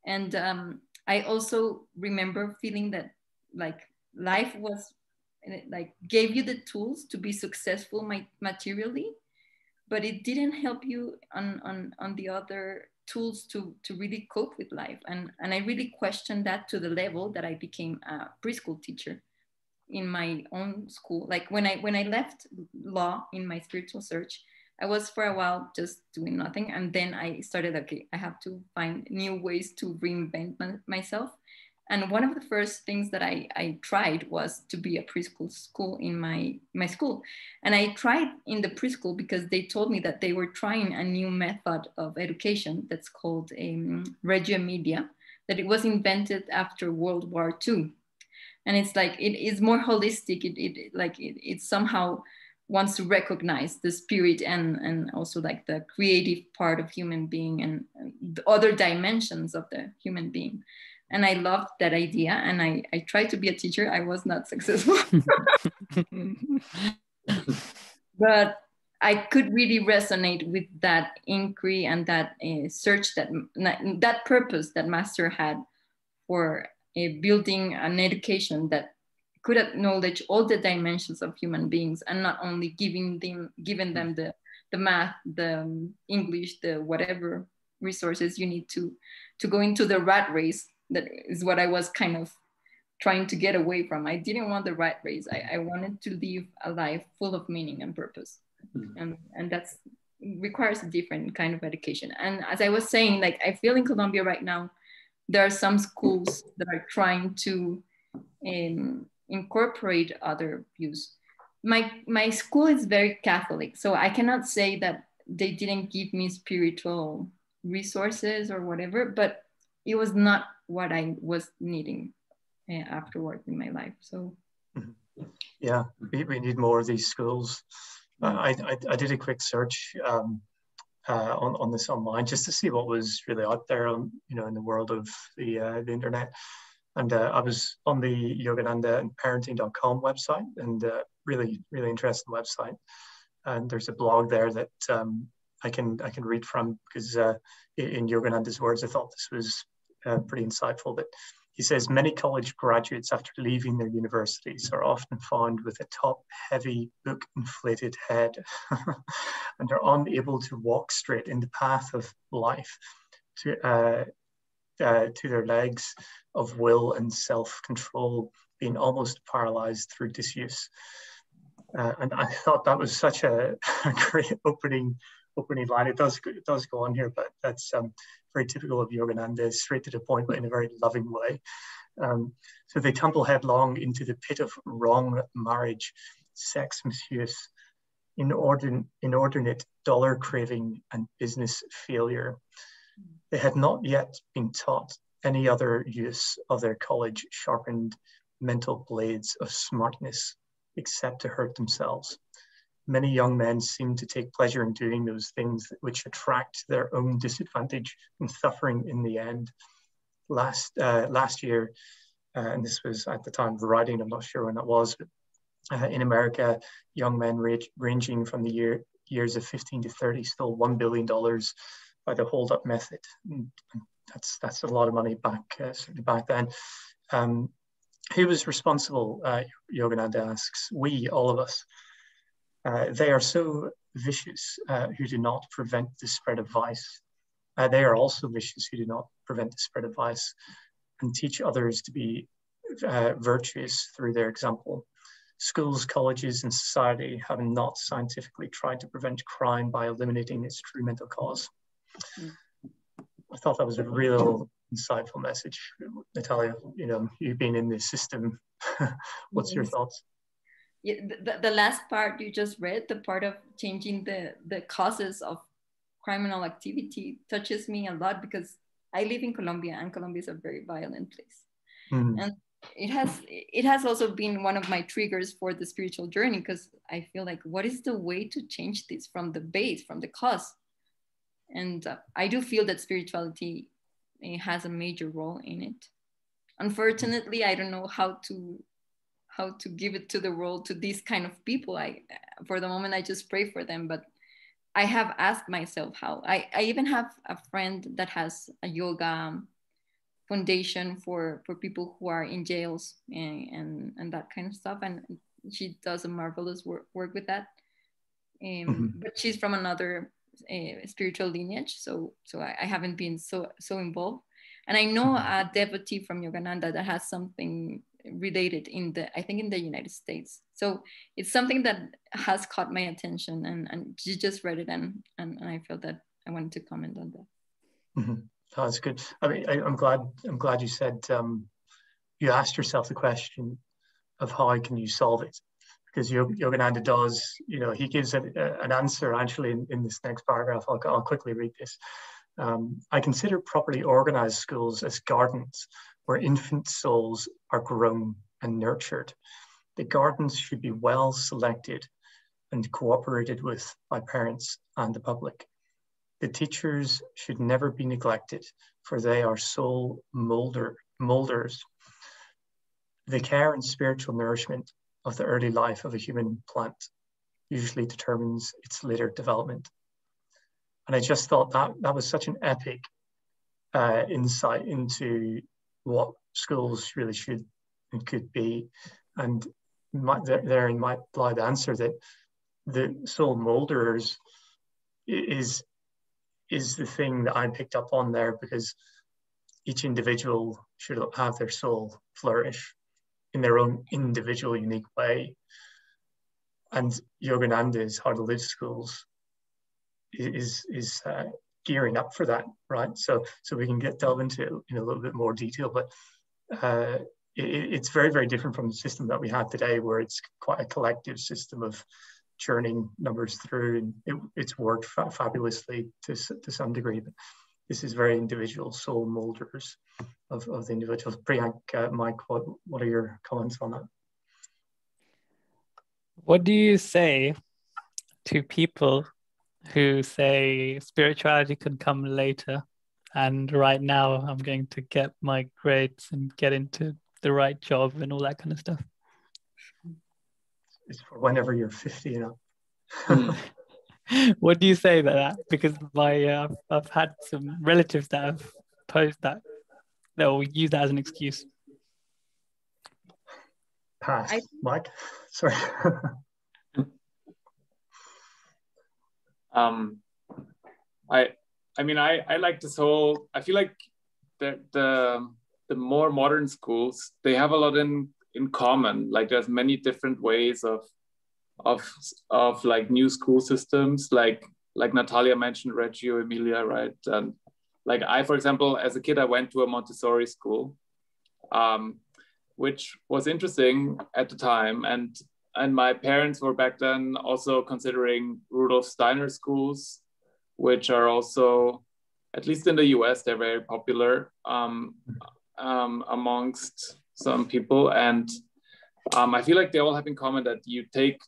And um, I also remember feeling that like life was like gave you the tools to be successful materially, but it didn't help you on, on, on the other tools to, to really cope with life. And, and I really questioned that to the level that I became a preschool teacher in my own school. Like when I when I left law in my spiritual search, I was for a while just doing nothing. And then I started, okay, I have to find new ways to reinvent my, myself. And one of the first things that I, I tried was to be a preschool school in my, my school. And I tried in the preschool because they told me that they were trying a new method of education that's called um, Reggio Emilia, that it was invented after World War II. And it's like, it is more holistic. It, it like, it, it's somehow wants to recognize the spirit and and also like the creative part of human being and, and the other dimensions of the human being and i loved that idea and i i tried to be a teacher. I was not successful. But i could really resonate with that inquiry and that uh, search that that purpose that master had for uh, building an education that could acknowledge all the dimensions of human beings and not only giving them giving them the the math the um, english the whatever resources you need to to go into the rat race that is what i was kind of trying to get away from i didn't want the rat race i, I wanted to live a life full of meaning and purpose mm-hmm. and and that's requires a different kind of education and as i was saying like i feel in colombia right now there are some schools that are trying to um, incorporate other views. My, my school is very Catholic, so I cannot say that they didn't give me spiritual resources or whatever, but it was not what I was needing uh, afterward in my life. So, yeah, we, we need more of these schools. Uh, I, I, I, did a quick search um, uh, on, on this online just to see what was really out there on, you know, in the world of the, uh, the internet. And uh, I was on the Yogananda and parenting.com website and uh, really, really interesting website. And there's a blog there that um, I can I can read from because uh, in Yogananda's words, I thought this was uh, pretty insightful. That he says many college graduates after leaving their universities are often found with a top-heavy, book-inflated head, and are unable to walk straight in the path of life. To uh, uh, to their legs of will and self-control being almost paralyzed through disuse. Uh, and I thought that was such a, a, great opening opening line. It does it does go on here, but that's um, very typical of Yogananda, straight to the point, but in a very loving way. Um, so they tumble headlong into the pit of wrong marriage, sex misuse, inordinate, inordinate dollar craving, and business failure. They had not yet been taught any other use of their college sharpened mental blades of smartness except to hurt themselves. Many young men seem to take pleasure in doing those things which attract their own disadvantage and suffering in the end. Last, uh, last year, uh, and this was at the time of writing, I'm not sure when that was, but uh, in America, young men ranging from the year, years of 15 to 30 stole $1 billion by the hold up method. And that's that's a lot of money back uh, certainly back then. Um, who was responsible? Uh, Yogananda asks. We, all of us. Uh, they are so vicious uh, who do not prevent the spread of vice. Uh, they are also vicious who do not prevent the spread of vice and teach others to be uh, virtuous through their example. Schools, colleges, and society have not scientifically tried to prevent crime by eliminating its true mental cause. Mm. I thought that was a real insightful message. Natalia, you know, you've been in this system. What's your thoughts? The, the last part you just read, the part of changing the, the causes of criminal activity touches me a lot because I live in Colombia and Colombia is a very violent place. Mm. And it has it has also been one of my triggers for the spiritual journey because I feel like what is the way to change this from the base, from the cause? and uh, i do feel that spirituality eh, has a major role in it unfortunately i don't know how to how to give it to the world to these kind of people i for the moment i just pray for them but i have asked myself how i, I even have a friend that has a yoga foundation for for people who are in jails and and, and that kind of stuff and she does a marvelous work, work with that um, mm-hmm. but she's from another a spiritual lineage, so so I, I, haven't been so so involved. And I know a devotee from Yogananda that has something related in the I think in the United States. So it's something that has caught my attention, and and she just read it, and and, and I felt that I wanted to comment on that. Mm-hmm. Oh, that's good. I mean, I, am glad I'm glad you said um, you asked yourself the question of how can you solve it because Yogananda does, you know, he gives a, a, an answer actually in, in, this next paragraph. I'll, I'll quickly read this. Um, I consider properly organized schools as gardens where infant souls are grown and nurtured. The gardens should be well selected and cooperated with by parents and the public. The teachers should never be neglected, for they are soul molder, molders. The care and spiritual nourishment of the early life of a human plant usually determines its later development. And I just thought that that was such an epic uh, insight into what schools really should and could be. and might, therein might lie the answer that the soul molders is is the thing that I picked up on there because each individual should have their soul flourish in their own individual, unique way. And Yogananda's How to Live schools is is uh, gearing up for that, right? So so we can get delve into in a little bit more detail, but uh, it, it's very very different from the system that we have today, where it's quite a collective system of churning numbers through, and it, it's worked fa fabulously to to some degree. But this is very individual soul molders of, of the individuals. Priyank, uh, Mike, what, what are your comments on that? What do you say to people who say spirituality can come later and right now I'm going to get my grades and get into the right job and all that kind of stuff? It's for whenever you're 50 and up. Hmm. what do you say about that? Because my uh, I've had some relatives that have posed that they'll use that as an excuse. Pass, I... Mike. Sorry. um, I I mean I I like this whole. I feel like the the the more modern schools they have a lot in in common. Like there's many different ways of of of like new school systems like like natalia mentioned reggio emilia right and like i for example as a kid i went to a montessori school um, which was interesting at the time and and my parents were back then also considering rudolf steiner schools which are also at least in the us they're very popular um, um, amongst some people. And um, I feel like they all have in common that you take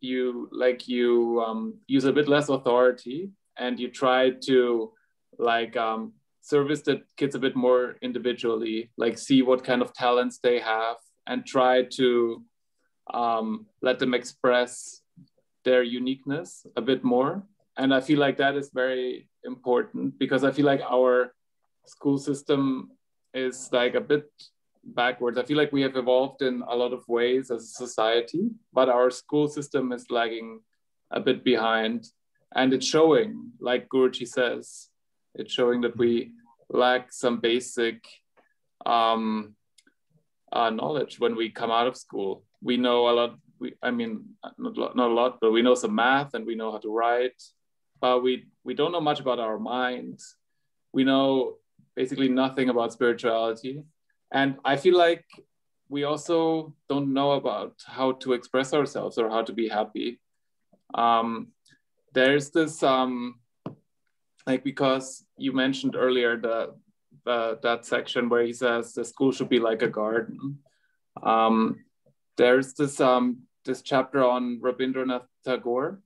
you like you um, use a bit less authority and you try to like um, service the kids a bit more individually like see what kind of talents they have and try to um, let them express their uniqueness a bit more and i feel like that is very important because i feel like our school system is like a bit backwards. I feel like we have evolved in a lot of ways as a society, but our school system is lagging a bit behind. And it's showing, like Guruji says, it's showing that we lack some basic um, uh, knowledge when we come out of school. We know a lot, we, I mean, not, not a lot, but we know some math and we know how to write, but we, we don't know much about our minds. We know basically nothing about spirituality and I feel like we also don't know about how to express ourselves or how to be happy. Um, there's this, um, like, because you mentioned earlier the, that section where he says the school should be like a garden. Um, there's this, um, this chapter on Rabindranath Tagore.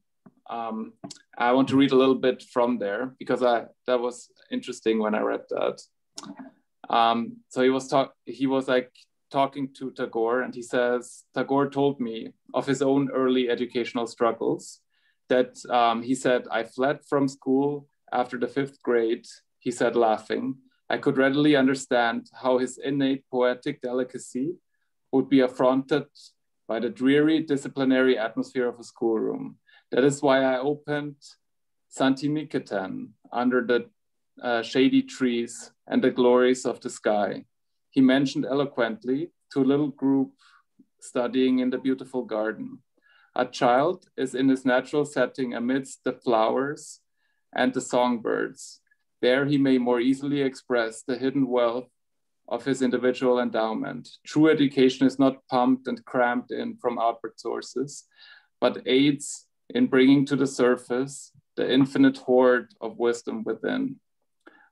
Um, I want to read a little bit from there because I, that was interesting when I read that. Um, so he was talk he was like talking to Tagore, and he says Tagore told me of his own early educational struggles. That um, he said I fled from school after the fifth grade. He said laughing. I could readily understand how his innate poetic delicacy would be affronted by the dreary disciplinary atmosphere of a schoolroom. That is why I opened Santiniketan under the uh, shady trees and the glories of the sky. He mentioned eloquently to a little group studying in the beautiful garden. A child is in his natural setting amidst the flowers and the songbirds. There he may more easily express the hidden wealth of his individual endowment. True education is not pumped and crammed in from outward sources, but aids in bringing to the surface the infinite hoard of wisdom within.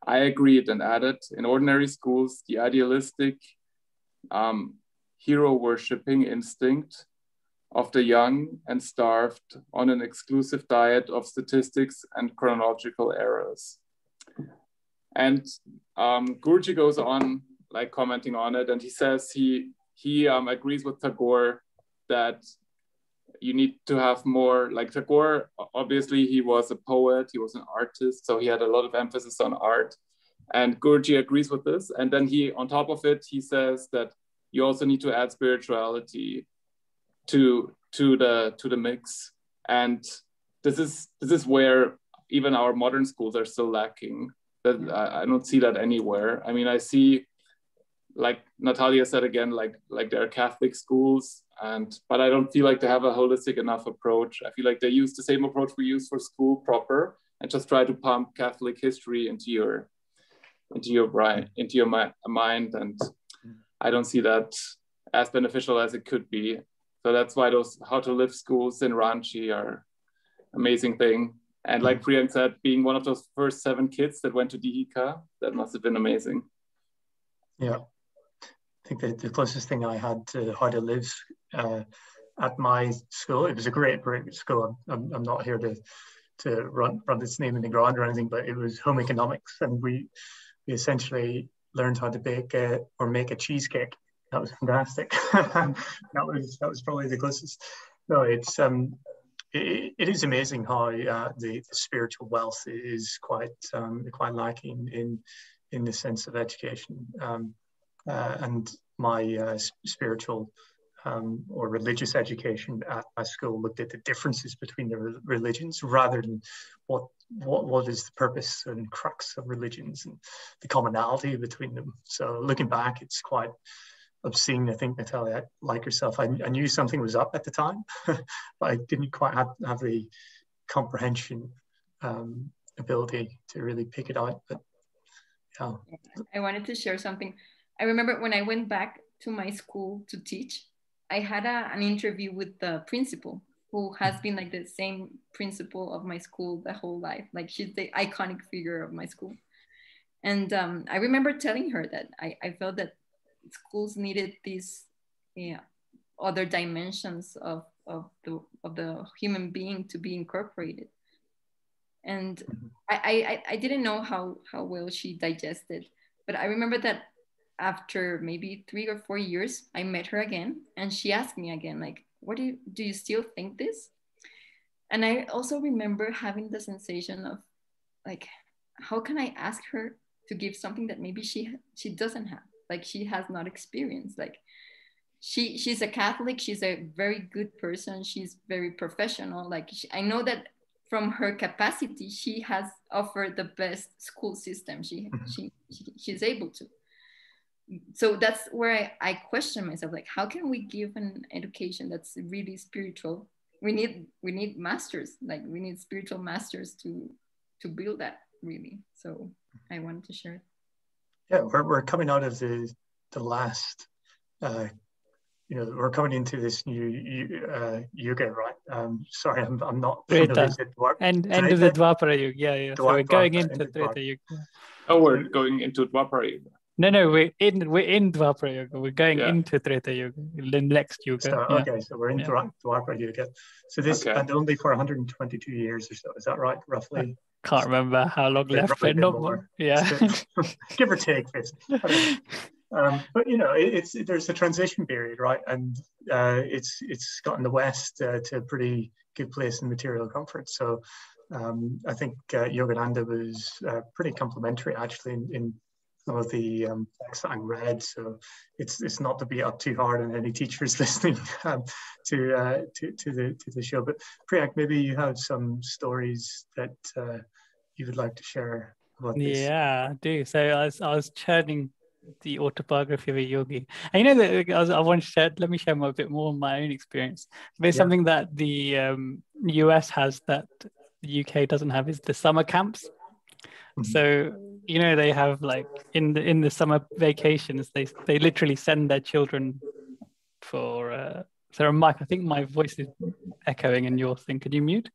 I agreed and added in ordinary schools, the idealistic um, hero worshipping instinct of the young and starved on an exclusive diet of statistics and chronological errors. And um, Guruji goes on like commenting on it, and he says he he um, agrees with Tagore that you need to have more like Tagore. Obviously, he was a poet, he was an artist, so he had a lot of emphasis on art. And Guruji agrees with this. And then he, on top of it, he says that you also need to add spirituality to to the to the mix and this is this is where even our modern schools are still lacking that I, I don't see that anywhere i mean i see like natalia said again like like there are catholic schools and but i don't feel like they have a holistic enough approach. I feel like they use the same approach we use for school proper and just try to pump catholic history into your into your brain into your mi- mind. And i don't see that as beneficial as it could be. So that's why those how to live schools in ranchi are amazing thing. And like mm-hmm. Priyank said being one of those first seven kids that went to Dihika that must have been amazing. Yeah I think the, the closest thing I had to how to live uh, at my school, it was a great, great school. I'm, I'm not here to to run run its name in the ground or anything, but it was home economics, and we we essentially learned how to bake a, or make a cheesecake. That was fantastic. that was that was probably the closest. No, it's um, it, it is amazing how uh, the, the spiritual wealth is quite um, quite lacking in in the sense of education. Um, uh, and my uh, spiritual um, or religious education at my school looked at the differences between the re- religions rather than what, what what is the purpose and crux of religions and the commonality between them. So looking back, it's quite obscene. I think Natalia, like yourself, I, I knew something was up at the time, but I didn't quite have, have the comprehension um, ability to really pick it out. But yeah, I wanted to share something. I remember when I went back to my school to teach, I had a, an interview with the principal who has been like the same principal of my school the whole life. Like she's the iconic figure of my school. And um, I remember telling her that I, I felt that schools needed these yeah, other dimensions of, of, the, of the human being to be incorporated. And mm-hmm. I, I, I didn't know how, how well she digested, but I remember that after maybe three or four years, I met her again and she asked me again, like, what do you, do you still think this? And I also remember having the sensation of like, how can I ask her to give something that maybe she, she doesn't have, like she has not experienced, like she, she's a Catholic, she's a very good person, she's very professional. Like she, I know that from her capacity, she has offered the best school system she, mm-hmm. she, she she's able to so that's where I, I question myself like how can we give an education that's really spiritual? We need we need masters like we need spiritual masters to to build that really. So i wanted to share. Yeah we're, we're coming out of the the last uh you know we're coming into this new uh yuga right? Um sorry i'm, I'm not Treta. end end of the dwapara yuga. Yeah yeah so we're going into Treta yuga. Oh we're going into dwapara yuga no, no, we're in we're in Dwapara Yuga. We're going yeah. into Treta Yuga, the next Yuga. So, yeah. Okay, so we're in yeah. Dwapara Yuga. So this okay. and only for 122 years or so. Is that right, roughly? I can't remember how long yeah, left, but not more. Yeah, give or take. Um, but you know, it, it's there's a transition period, right? And uh, it's it's gotten the West uh, to a pretty good place in material comfort. So um, I think uh, Yogananda was uh, pretty complimentary actually in, in some of the um, texts that I read. So it's it's not to be up too hard on any teachers listening um, to, uh, to to the to the show. But Priyank, maybe you have some stories that uh, you would like to share about this. Yeah, I do. So I was I was churning the autobiography of a yogi, and you know that I, was, I want to share. Let me share a bit more of my own experience. There's yeah. something that the um, US has that the UK doesn't have is the summer camps. Mm-hmm. So you know they have like in the in the summer vacations they they literally send their children for uh so Mike, I think my voice is echoing in your thing. Can you mute?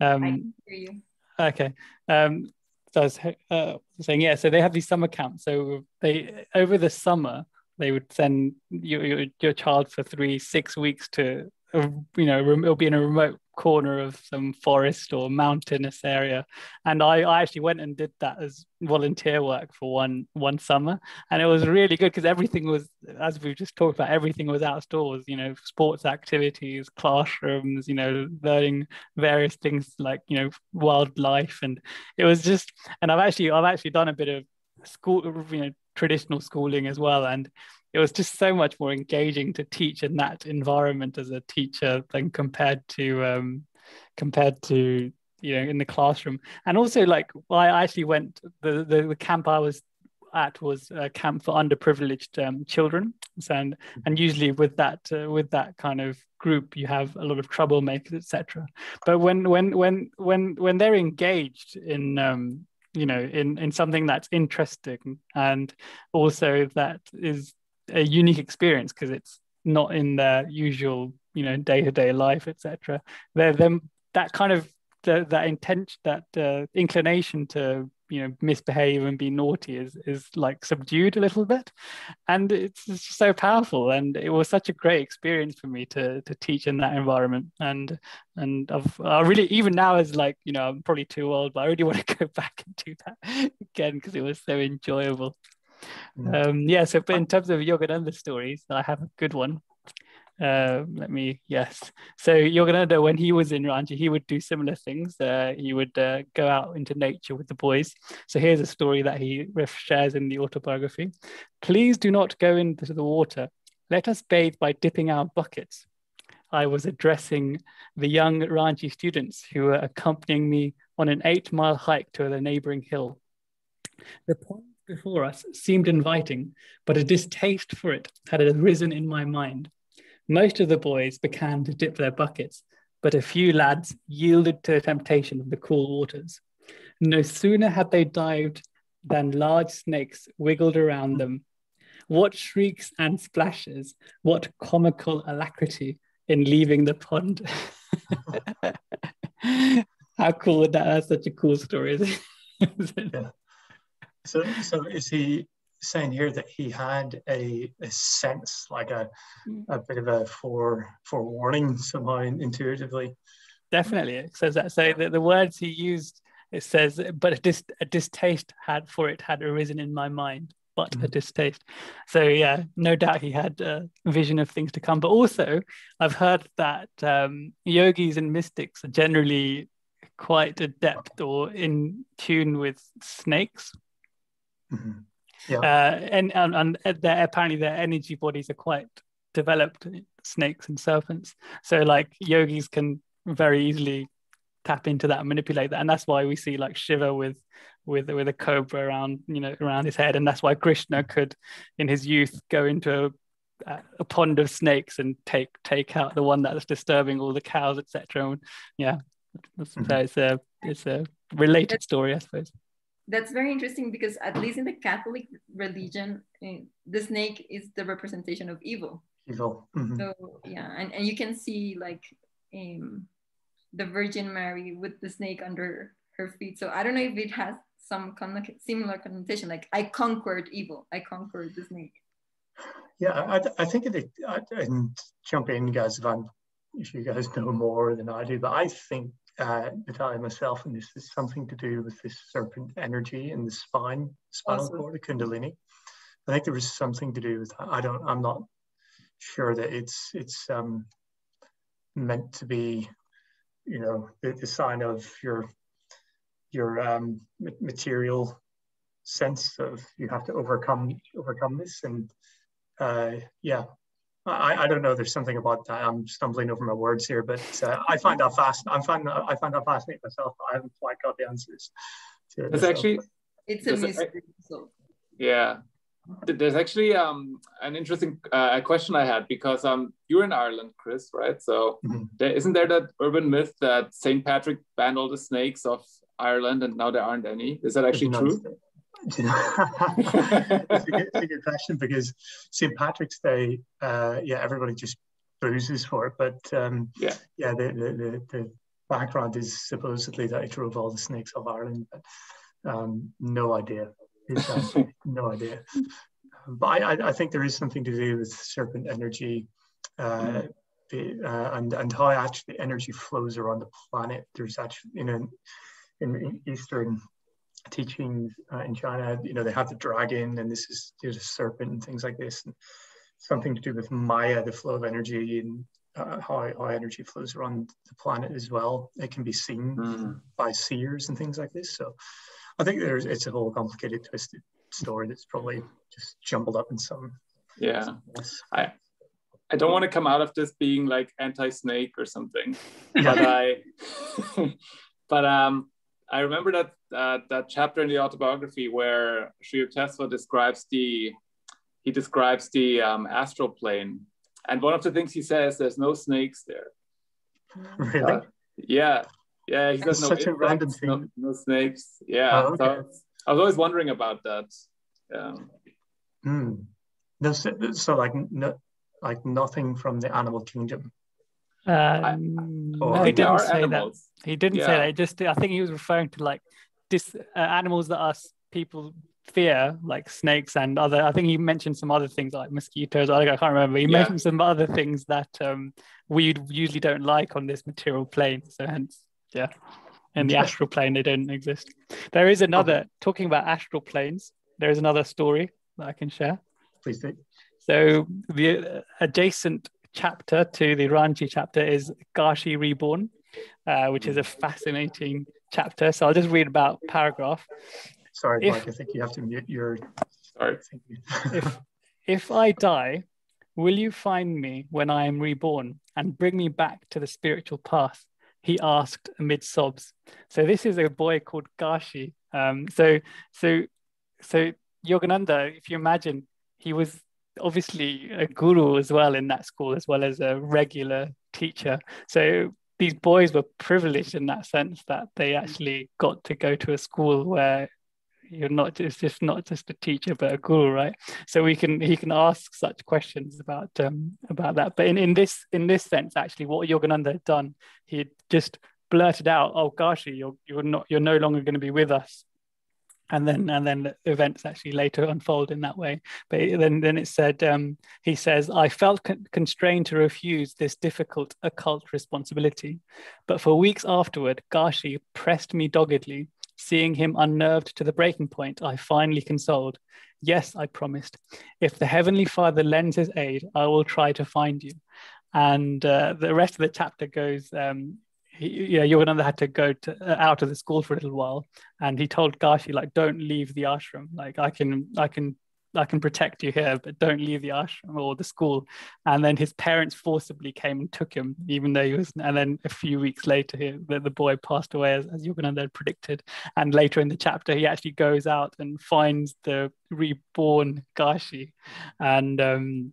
Um, I hear you. Okay. Um, so I was uh, saying, yeah. So they have these summer camps. So they over the summer they would send your, your, your child for three six weeks to you know it'll be in a remote corner of some forest or mountainous area. And I, I actually went and did that as volunteer work for one one summer. And it was really good because everything was as we've just talked about everything was outdoors you know sports activities classrooms you know learning various things like you know wildlife. And it was just and i've actually i've actually done a bit of school you know traditional schooling as well, and it was just so much more engaging to teach in that environment as a teacher than compared to um, compared to you know in the classroom. And also like i actually went the the, the camp i was at was a camp for underprivileged um, children. And and usually with that uh, with that kind of group you have a lot of troublemakers etc but when when when when when they're engaged in um, you know in in something that's interesting and also that is a unique experience because it's not in their usual you know day-to-day life etc they're them that kind of the, that intent that uh, inclination to you know misbehave and be naughty is is like subdued a little bit. And it's, it's so powerful. And it was such a great experience for me to to teach in that environment. And and I've I really even now is like you know I'm probably too old but I really want to go back and do that again because it was so enjoyable. Um yeah so but in terms of Yogananda stories I have a good one. Uh, let me yes. So Yogananda when he was in Ranchi he would do similar things. Uh, he would uh, go out into nature with the boys. So here's a story that he shares in the autobiography. Please do not go into the water. Let us bathe by dipping our buckets. I was addressing the young Ranchi students who were accompanying me on an eight mile hike to the neighboring hill. The pond before us seemed inviting but a distaste for it had arisen in my mind most of the boys began to dip their buckets, but a few lads yielded to the temptation of the cool waters. No sooner had they dived than large snakes wiggled around them. What shrieks and splashes, what comical alacrity in leaving the pond. How cool would that? That's such a cool story, is it? yeah. So, so is he saying here that he had a, a sense, like a, mm. a bit of a fore forewarning somehow intuitively. Definitely, it says that. So the, the words he used, it says, but a, dis, a distaste had for it had arisen in my mind but mm. a distaste. So yeah, no doubt he had a vision of things to come. But also, I've heard that um, yogis and mystics are generally quite adept or in tune with snakes. Mm-hmm. Yeah. Uh, and, and, and their, apparently their energy bodies are quite developed, snakes and serpents. So like yogis can very easily tap into that and manipulate that. And that's why we see like Shiva with with with a cobra around, you know, around his head. And that's why Krishna could in his youth go into a, a pond of snakes and take take out the one that's disturbing all the cows, etc. And yeah, mm-hmm. so it's a it's a related story, I suppose that's very interesting because at least in the Catholic religion, uh, the snake is the representation of evil. Evil. Mm-hmm. So yeah, and, and you can see like um, the Virgin Mary with the snake under her feet. So I don't know if it has some con- similar connotation, like I conquered evil, I conquered the snake. Yeah, I, I think it. I, and jump in, guys, if I'm if you guys know more than I do, but I think uh, Natalia myself, and this is something to do with this serpent energy in the spine, spinal awesome. cord, the Kundalini. I think there was something to do with that. I don't. I'm not sure that it's it's um, meant to be, you know, the, the sign of your your um, material sense of you have to overcome overcome this and uh, yeah I, I don't know. There's something about that. I'm stumbling over my words here, but uh, I find that fast. I'm find I find that fascinating myself. I haven't quite got the answers. To it's actually it's a mystery. So. Yeah, there's actually um, an interesting uh, question I had because um, you're in Ireland, Chris, right? So mm-hmm. there, isn't there that urban myth that Saint Patrick banned all the snakes of Ireland and now there aren't any? Is that actually true? it's, a good, it's, a good, question because St. Patrick's Day, uh, yeah, everybody just boozes for it. But um, yeah, yeah, the, the, the, background is supposedly that it drove all the snakes of Ireland, but um, no idea. no idea. But I, I, think there is something to do with serpent energy. Uh, mm. the, uh, and and how actually energy flows around the planet. There's actually in an in Eastern teachings uh, in China, you know, they have the dragon and this is there's a serpent and things like this. And something to do with Maya, the flow of energy and uh, how, how energy flows around the planet as well. It can be seen mm. by seers and things like this. So I think there's it's a whole complicated, twisted story that's probably just jumbled up in some. Yeah, I I don't want to come out of this being like anti-snake or something, but I, but um, I remember that uh, that chapter in the autobiography where Sri Yukteswar describes the he describes the um, astral plane, and one of the things he says there's no snakes there. Really? Uh, yeah, yeah. He says no such a random thing. No, no snakes. Yeah. Oh, okay. so I was always wondering about that. Um, mm. No, so, so like no, like nothing from the animal kingdom. Um, no, he didn't say animals. that. He didn't yeah. say that. Just I think he was referring to like this uh, animals that us people fear, like snakes and other. I think he mentioned some other things like mosquitoes. I can't remember. He yeah. mentioned some other things that um, we usually don't like on this material plane. So hence, yeah, in the astral plane they don't exist. There is another okay. talking about astral planes. There is another story that I can share. Please do. So the adjacent chapter to the Ranchi chapter is Kashi Reborn, uh, which is a fascinating chapter. So I'll just read about paragraph. Sorry, if, Mike, I think you have to mute your. Sorry. if, if I die, will you find me when I am reborn and bring me back to the spiritual path? He asked amid sobs. So this is a boy called Kashi. Um, so so so Yogananda, if you imagine, he was obviously a guru as well in that school, as well as a regular teacher. So these boys were privileged in that sense that they actually got to go to a school where you're not just just not just a teacher but a guru right? So we can he can ask such questions about um about that. But in, in this in this sense actually what yogananda had done he had just blurted out oh gosh you're you're not you're no longer going to be with us and then and then events actually later unfold in that way. But then then it said um, he says i felt con- constrained to refuse this difficult occult responsibility. But for weeks afterward kashi pressed me doggedly. Seeing him unnerved to the breaking point i finally consoled. Yes i promised. If the heavenly father lends his aid i will try to find you. And uh, the rest of the chapter goes um, he, yeah, Yogananda had to go to, uh, out of the school for a little while, and he told Kashi like, "Don't leave the ashram. Like, I can, I can, I can protect you here, but don't leave the ashram or the school." And then his parents forcibly came and took him, even though he was. And then a few weeks later, he, the, the boy passed away, as, as Yogananda had predicted. And later in the chapter, he actually goes out and finds the reborn Kashi, and um,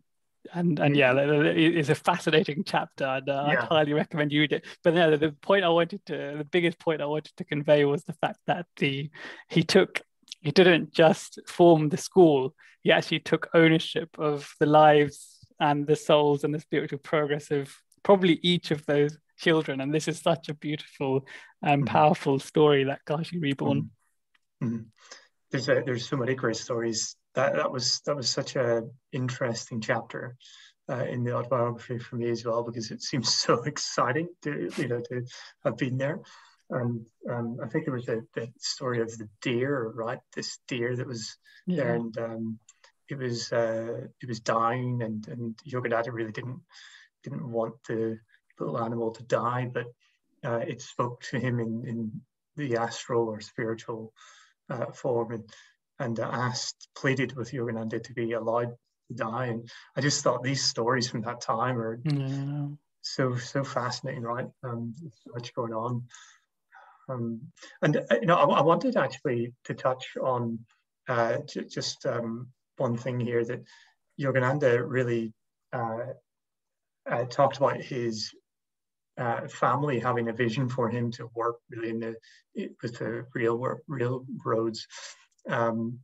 and and yeah, it's a fascinating chapter, and uh, yeah. I highly recommend you read it. But yeah, the point I wanted to, the biggest point I wanted to convey was the fact that the he took, he didn't just form the school; he actually took ownership of the lives and the souls and the spiritual progress of probably each of those children. And this is such a beautiful and mm-hmm. powerful story that Kashi Reborn. Mm-hmm. mm-hmm. There's a, there's so many great stories that that was that was such a interesting chapter uh, in the autobiography for me as well because it seems so exciting to you know to have been there. And um, I think there was a, the story of the deer, right? This deer that was yeah. there, and um, it was uh, it was dying, and and Yogananda really didn't didn't want the little animal to die, but uh, it spoke to him in in the astral or spiritual uh, form, and and asked, pleaded with Yogananda to be allowed to die. And I just thought these stories from that time are yeah. so so fascinating, right? Um, so much going on. Um, and uh, you know, I, I, wanted actually to touch on uh, j- just um, one thing here that Yogananda really uh, uh, talked about his uh, family having a vision for him to work really in the with the real real roads um,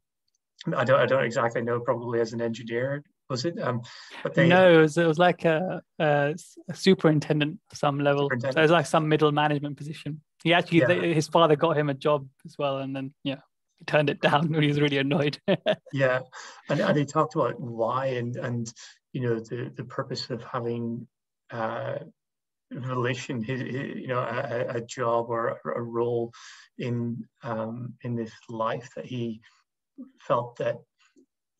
I don't I don't exactly know. Probably as an engineer, was it? Um, but they no, it was, it was like a, a, a superintendent some level. Superintendent. So it was like some middle management position. He actually, yeah. they, his father got him a job as well, and then yeah, he turned it down when he was really annoyed. yeah, and, and he talked about why and and you know the the purpose of having uh, volition, you know, a, a, job or a role in um, in this life that he felt that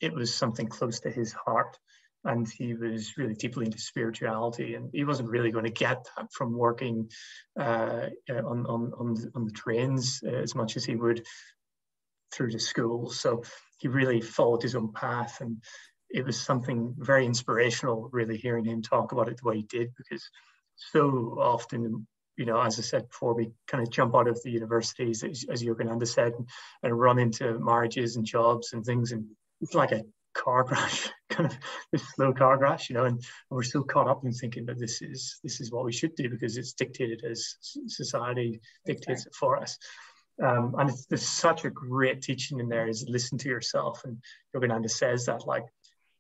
it was something close to his heart, and he was really deeply into spirituality, and he wasn't really going to get that from working uh, on, on on on the trains as much as he would through the school. So he really followed his own path, and it was something very inspirational, really hearing him talk about it the way he did, because so often you know, as I said before, we kind of jump out of the universities, as, as Yogananda said, and, and run into marriages and jobs and things. And it's like a car crash, kind of this slow car crash, you know, and, and we're still caught up in thinking that this is this is what we should do because it's dictated as society dictates it for us. Um, and it's, there's such a great teaching in there is listen to yourself. And Yogananda says that like,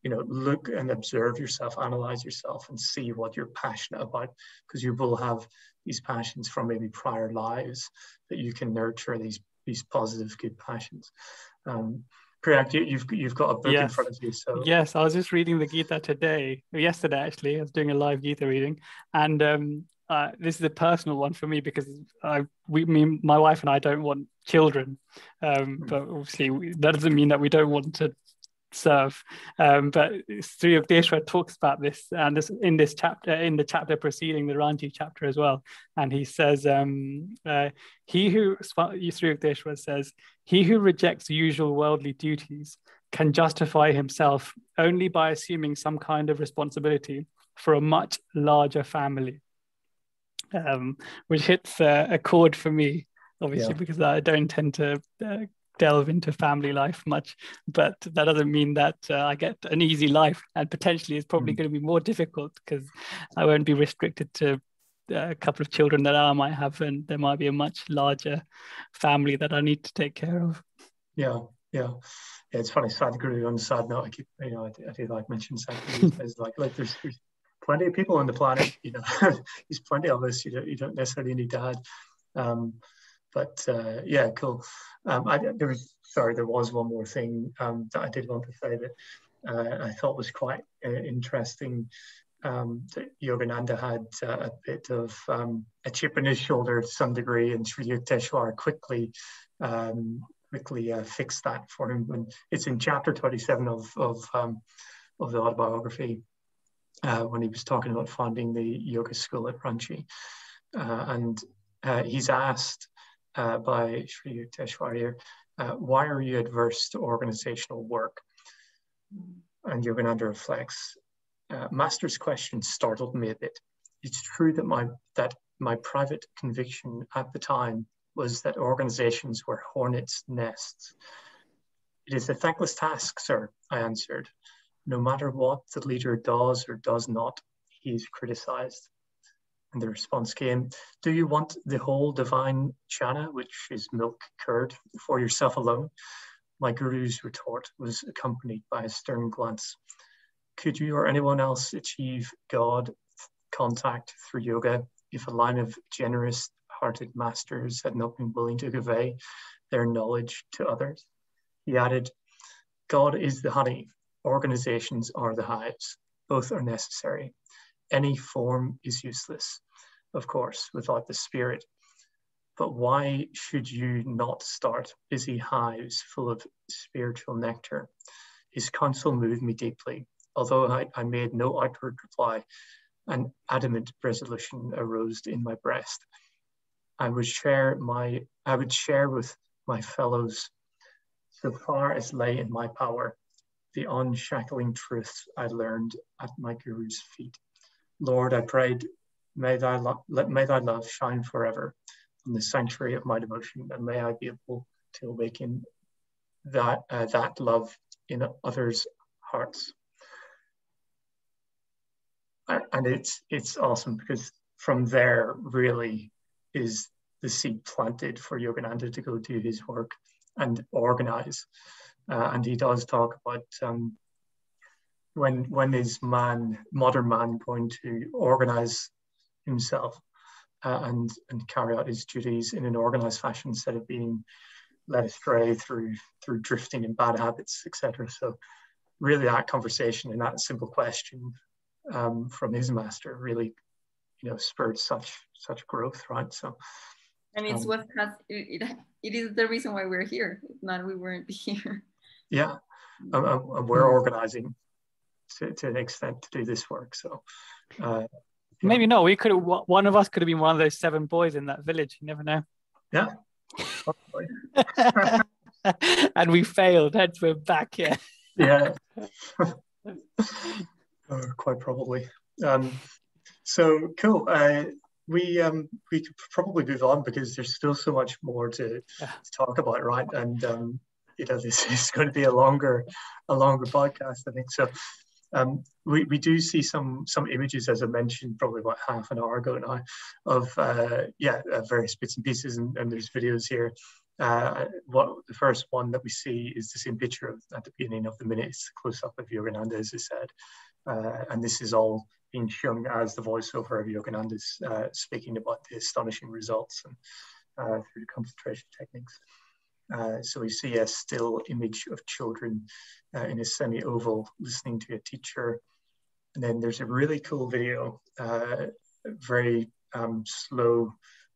you know, look and observe yourself, analyze yourself and see what you're passionate about because you will have these passions from maybe prior lives that you can nurture these these positive good passions. Um, Priyank, you, you've you've got a book yes. in front of you. So yes, I was just reading the Gita today, yesterday actually. I was doing a live Gita reading, and um, uh, this is a personal one for me because I, we, me, my wife and I don't want children, um, hmm. but obviously we, that doesn't mean that we don't want to serve. Um, but Sri Yukteswar talks about this and this in this chapter, in the chapter preceding the Ranchi chapter as well. And he says, um, uh, he who, Sri Yukteswar says, he who rejects usual worldly duties can justify himself only by assuming some kind of responsibility for a much larger family. Um, which hits uh, a chord for me obviously yeah. because I don't tend to uh, delve into family life much, but that doesn't mean that uh, I get an easy life. And potentially, it's probably mm. going to be more difficult because I won't be restricted to uh, a couple of children that I might have, and there might be a much larger family that I need to take care of. Yeah, yeah. yeah it's funny. sad Sadhguru on the sad note, I keep, you know, I, I do like mention Sadhguru as like, like there's, there's plenty of people on the planet, you know, there's plenty of us. You don't, you don't necessarily need to add. Um, but uh, yeah, cool. Um, I, there was sorry, there was one more thing um, that I did want to say that uh, I thought was quite uh, interesting. Um, that Yogananda had uh, a bit of um, a chip in his shoulder to some degree, and Sri Yukteswar quickly um, quickly uh, fixed that for him. And it's in chapter 27 of of, um, of the autobiography uh, when he was talking about founding the yoga school at Ranchi, and he's asked uh, by Sri Yukteswar here, uh, why are you adverse to organizational work? And Yogananda reflects, uh, Master's question startled me a bit. It's true that my, that my private conviction at the time was that organizations were hornets' nests. It is a thankless task, sir, I answered. No matter what the leader does or does not, he is criticized. And the response came, Do you want the whole divine chana, which is milk curd, for yourself alone? My guru's retort was accompanied by a stern glance. Could you or anyone else achieve God contact through yoga if a line of generous hearted masters had not been willing to convey their knowledge to others? He added, God is the honey, organizations are the hives. Both are necessary any form is useless, of course, without the spirit. But why should you not start busy hives full of spiritual nectar? His counsel moved me deeply. Although I, I made no outward reply, an adamant resolution arose in my breast. I would share my I would share with my fellows so far as lay in my power the unshackling truths I learned at my guru's feet. Lord, I prayed, may thy, lo- may thy love shine forever in the sanctuary of my devotion, and may I be able to awaken that, uh, that love in others' hearts. And it's, it's awesome because from there really is the seed planted for Yogananda to go do his work and organize. Uh, and he does talk about um, when when is man modern man going to organize himself uh, and and carry out his duties in an organized fashion instead of being led astray through through drifting and bad habits etc so really that conversation and that simple question um, from his master really you know spurred such such growth right? So and it's um, what has it, it, it is the reason why we're here if not we weren't here. Yeah. Um, and we're organizing to, to an extent to do this work. So uh, maybe no, we could one of us could have been one of those seven boys in that village. You never know. Yeah. and we failed, hence we're back here. Yeah. oh, quite probably. Um, so cool. Uh, we um, we could probably move on because there's still so much more to, to talk about, right? And um, you know, this is going to be a longer a longer podcast, I think. So um, we, we do see some some images, as I mentioned, probably about half an hour ago now, of uh, yeah, uh, various bits and pieces, and, and there's videos here. Uh, what the first one that we see is the same picture of, at the beginning of the minute. It's a close up of Yogananda, as I said, uh, and this is all being shown as the voiceover of Yogananda's uh, speaking about the astonishing results and uh, through the concentration techniques. Uh, so we see a still image of children uh, in a semi-oval listening to a teacher. And then there's a really cool video, uh, very um, slow,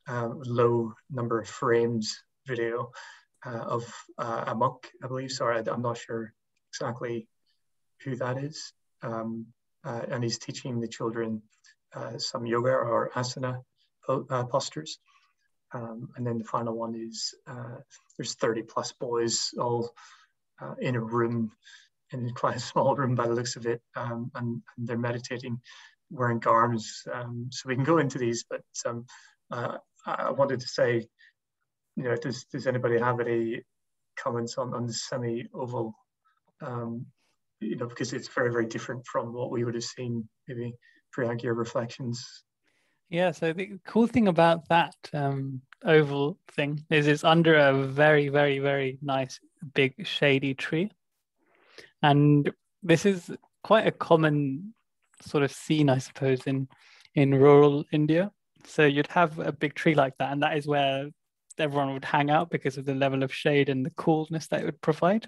um, low number of frames video uh, of a monk, I believe. Sorry, I'm not sure exactly who that is. Um, uh, and he's teaching the children uh, some yoga or asana uh, postures. Um, and then the final one is there's 30 plus boys all in a room, in quite a small room by the looks of it, um, and, and, they're meditating wearing garms. Um, so we can go into these, but um, uh, I wanted to say, you know, does, does anybody have any comments on, on the semi-oval um, you know, because it's very, very different from what we would have seen maybe pre-Agya reflections. Yeah, so the cool thing about that um, oval thing is it's under a very, very, very nice big shady tree. And this is quite a common sort of scene, I suppose, in in rural India. So you'd have a big tree like that, and that is where everyone would hang out because of the level of shade and the coolness that it would provide.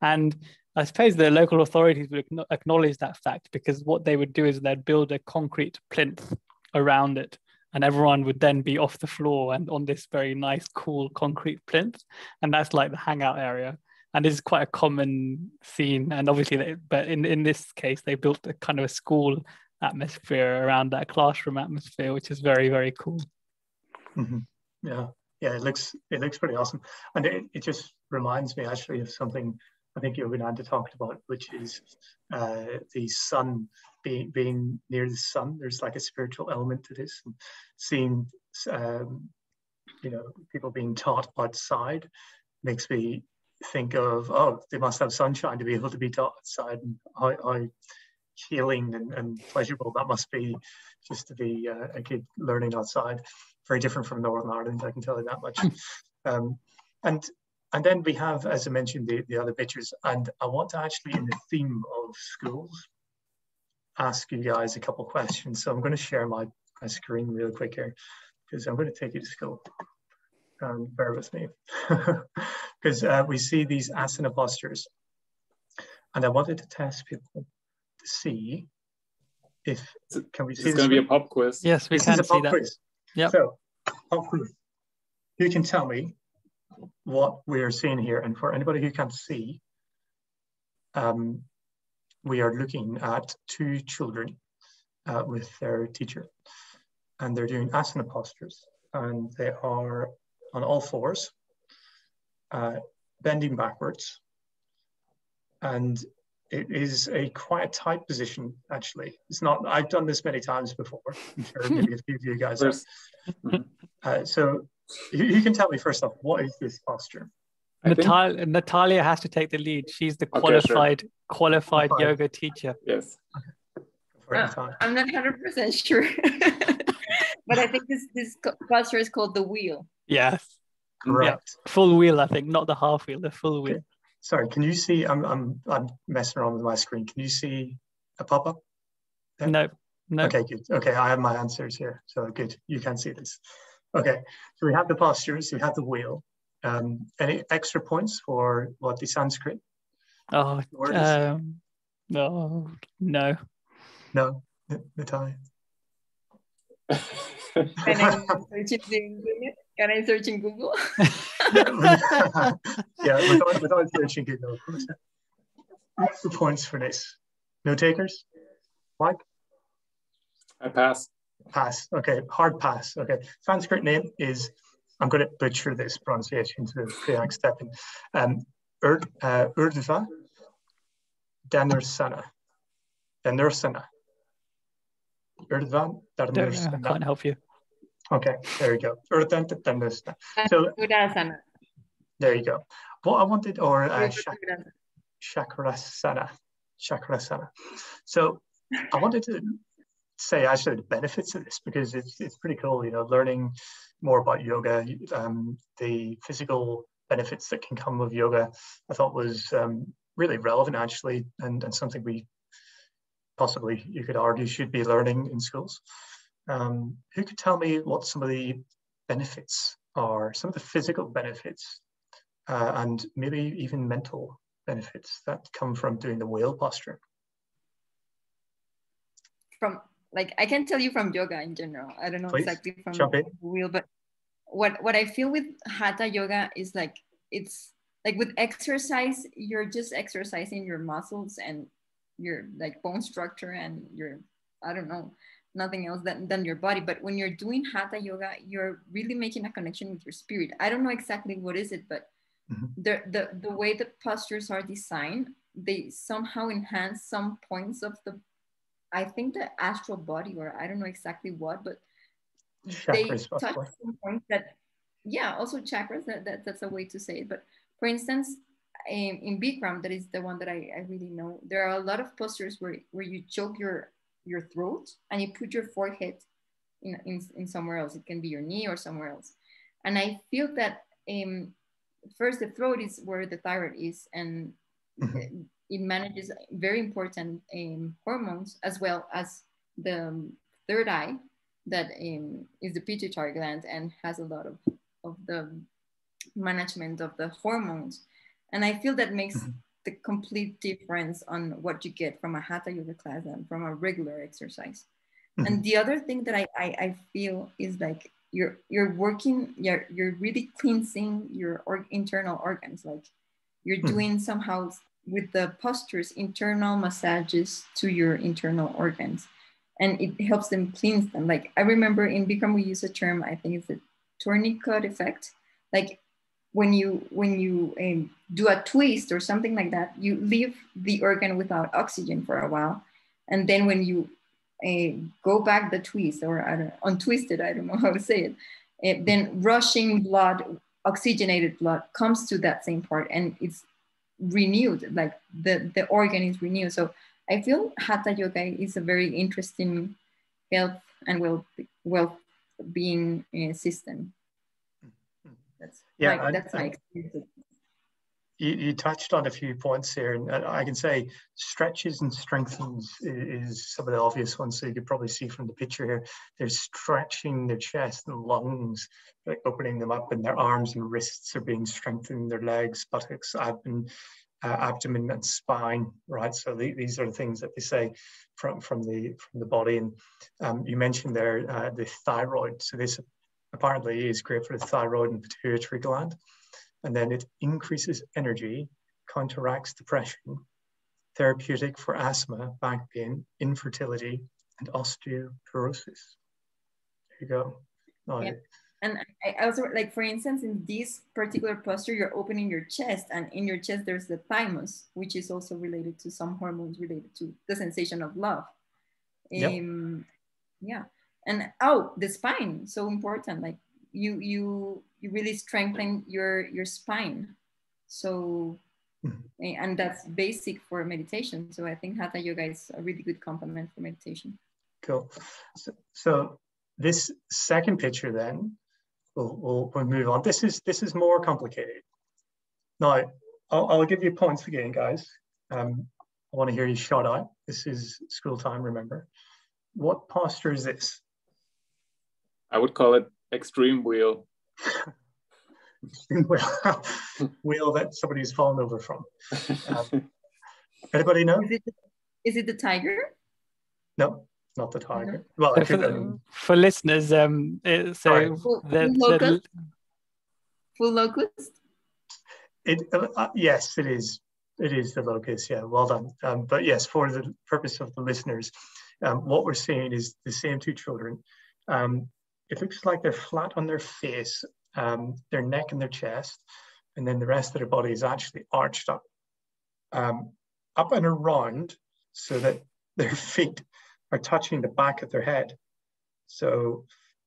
And I suppose the local authorities would acknowledge that fact because what they would do is they'd build a concrete plinth around it and everyone would then be off the floor and on this very nice cool concrete plinth and that's like the hangout area. And this is quite a common scene and obviously they, but in in this case they built a kind of a school atmosphere around that classroom atmosphere which is very very cool. Mm-hmm. yeah. Yeah it looks it looks pretty awesome. And it, it just reminds me actually of something I think Yogananda talked about, which is uh, the sun being being near the sun. There's like a spiritual element to this, and seeing um, you know people being taught outside makes me think of oh they must have sunshine to be able to be taught outside, and how, how healing and, and, pleasurable that must be just to be uh, a kid learning outside. Very different from Northern Ireland, I can tell you that much. Um, and and then we have, as I mentioned, the, the other pictures. And I want to actually, in the theme of schools, ask you guys a couple questions. So I'm going to share my, my screen real quick here because I'm going to take you to school. Um, bear with me. Because uh, we see these asana postures. And I wanted to test people to see if, can we see It's going to be a pop quiz. Yes, we this can see that. Quiz. Yep. So, pop quiz. You can tell me what we are seeing here, and for anybody who can't see, um, we are looking at two children uh, with their teacher, and they're doing asana postures, and they are on all fours, uh, bending backwards, and it is a quite a tight position actually. It's not i've done this many times before. I'm sure maybe a few of you guys have. Uh, so you, you, can tell me first off, what is this posture? Natal- Natalia has to take the lead. She's the qualified okay, sure. qualified yoga teacher. Yes. Okay. Uh, I'm not 100% sure. but I think this, this posture is called the wheel. Yes. Correct. Yeah. Full wheel, I think, not the half wheel, the full wheel. Okay. Sorry, can you see? I'm, I'm, I'm messing around with my screen. Can you see a pop up? No. No. Okay, good. Okay, I have my answers here. So good. You can see this. Okay, so we have the postures, we have the wheel. Um, any extra points for what the Sanskrit? Oh, um, no, no. No, Natalia. Can I search in Google? Can I search in Google? yeah, without, without searching Google, of course. Extra points for this. No takers? Mike? I pass. Pass. Okay. Hard pass. Okay. Sanskrit name is I'm going to butcher this pronunciation to the Priyank Stepin. Um, Ur, uh, Urdhva Dhanurasana. Dhanurasana. Urdhva Dhanurasana. I can't help you. Okay, there you go. Urdhva Dhanurasana. So, there you go. What I wanted, or uh, Chakrasana. Chakrasana. So I wanted to say actually the benefits of this because it's, it's pretty cool, you know, learning more about yoga, um, the physical benefits that can come with yoga, I thought was um, really relevant actually, and, and something we possibly, you could argue, should be learning in schools. Um, who could tell me what some of the benefits are, some of the physical benefits, uh, and maybe even mental benefits that come from doing the whale posture? From like I can tell you from yoga in general. I don't know Please, exactly from the wheel, but what what I feel with hatha yoga is like it's like with exercise, you're just exercising your muscles and your like bone structure and your I don't know nothing else than, than your body. But when you're doing hatha yoga, you're really making a connection with your spirit. I don't know exactly what is it, but mm-hmm. the, the the way the postures are designed, they somehow enhance some points of the I think the astral body, or I don't know exactly what, but chakras, they touch some points that, yeah, also chakras. That, that that's a way to say it. But for instance, in, in Bikram, that is the one that I, I really know. There are a lot of postures where where you choke your your throat and you put your forehead in, in, in somewhere else. It can be your knee or somewhere else. And I feel that um, first the throat is where the thyroid is, and mm-hmm it manages very important um, hormones as well as the third eye that um, is the pituitary gland and has a lot of, of the management of the hormones. And I feel that makes mm-hmm. the complete difference on what you get from a hatha yoga class and from a regular exercise. Mm-hmm. And the other thing that I, I, I, feel is like you're you're working, you're you're really cleansing your or, internal organs. Like you're mm-hmm. doing somehow with the postures internal massages to your internal organs and it helps them cleanse them. Like i remember in bikram we use a term i think it's the tourniquet effect. Like when you when you um, do a twist or something like that you leave the organ without oxygen for a while and then when you uh, go back the twist or I don't, untwisted i don't know how to say it uh, then rushing blood oxygenated blood comes to that same part and it's renewed like the the organ is renewed. So i feel hatha yoga is a very interesting health and well well being uh, system. That's yeah my, that's my experience you, you, touched on a few points here, and I can say stretches and strengthens is some of the obvious ones. So you could probably see from the picture here, they're stretching their chest and lungs, like opening them up, and their arms and wrists are being strengthened, their legs, buttocks, abdomen, uh, abdomen and spine, right? So the, these are the things that they say from, from, the, from the body. And um, you mentioned there uh, the thyroid. So this apparently is great for the thyroid and pituitary gland and then it increases energy, counteracts depression, therapeutic for asthma, back pain, infertility, and osteoporosis. There you go. Yeah. And I also like, for instance, in this particular posture, you're opening your chest, and in your chest there's the thymus, which is also related to some hormones related to the sensation of love. Um, yep. Yeah, and oh, the spine, so important. Like you you you really strengthen your your spine. So mm-hmm. and that's basic for meditation. So i think hatha yoga is a really good complement for meditation. Cool. So, so this second picture then we'll, we'll, we'll move on. This is this is more complicated. Now i'll, I'll give you points again guys. Um, i want to hear you shout out this is school time remember. What posture is this? I would call it extreme wheel wheel, wheel that somebody's fallen over from. Um, anybody know? Is it, is it the tiger? No, not the tiger. Well, so for, for, listeners, um, it, so full, the, full locust. The, full locust. It uh, uh, yes, it is. It is the locust. Yeah, well done. Um, but yes, for the purpose of the listeners, um, what we're seeing is the same two children. Um, it looks like they're flat on their face um, their neck and their chest, and then the rest of their body is actually arched up, um, up and around, so that their feet are touching the back of their head. So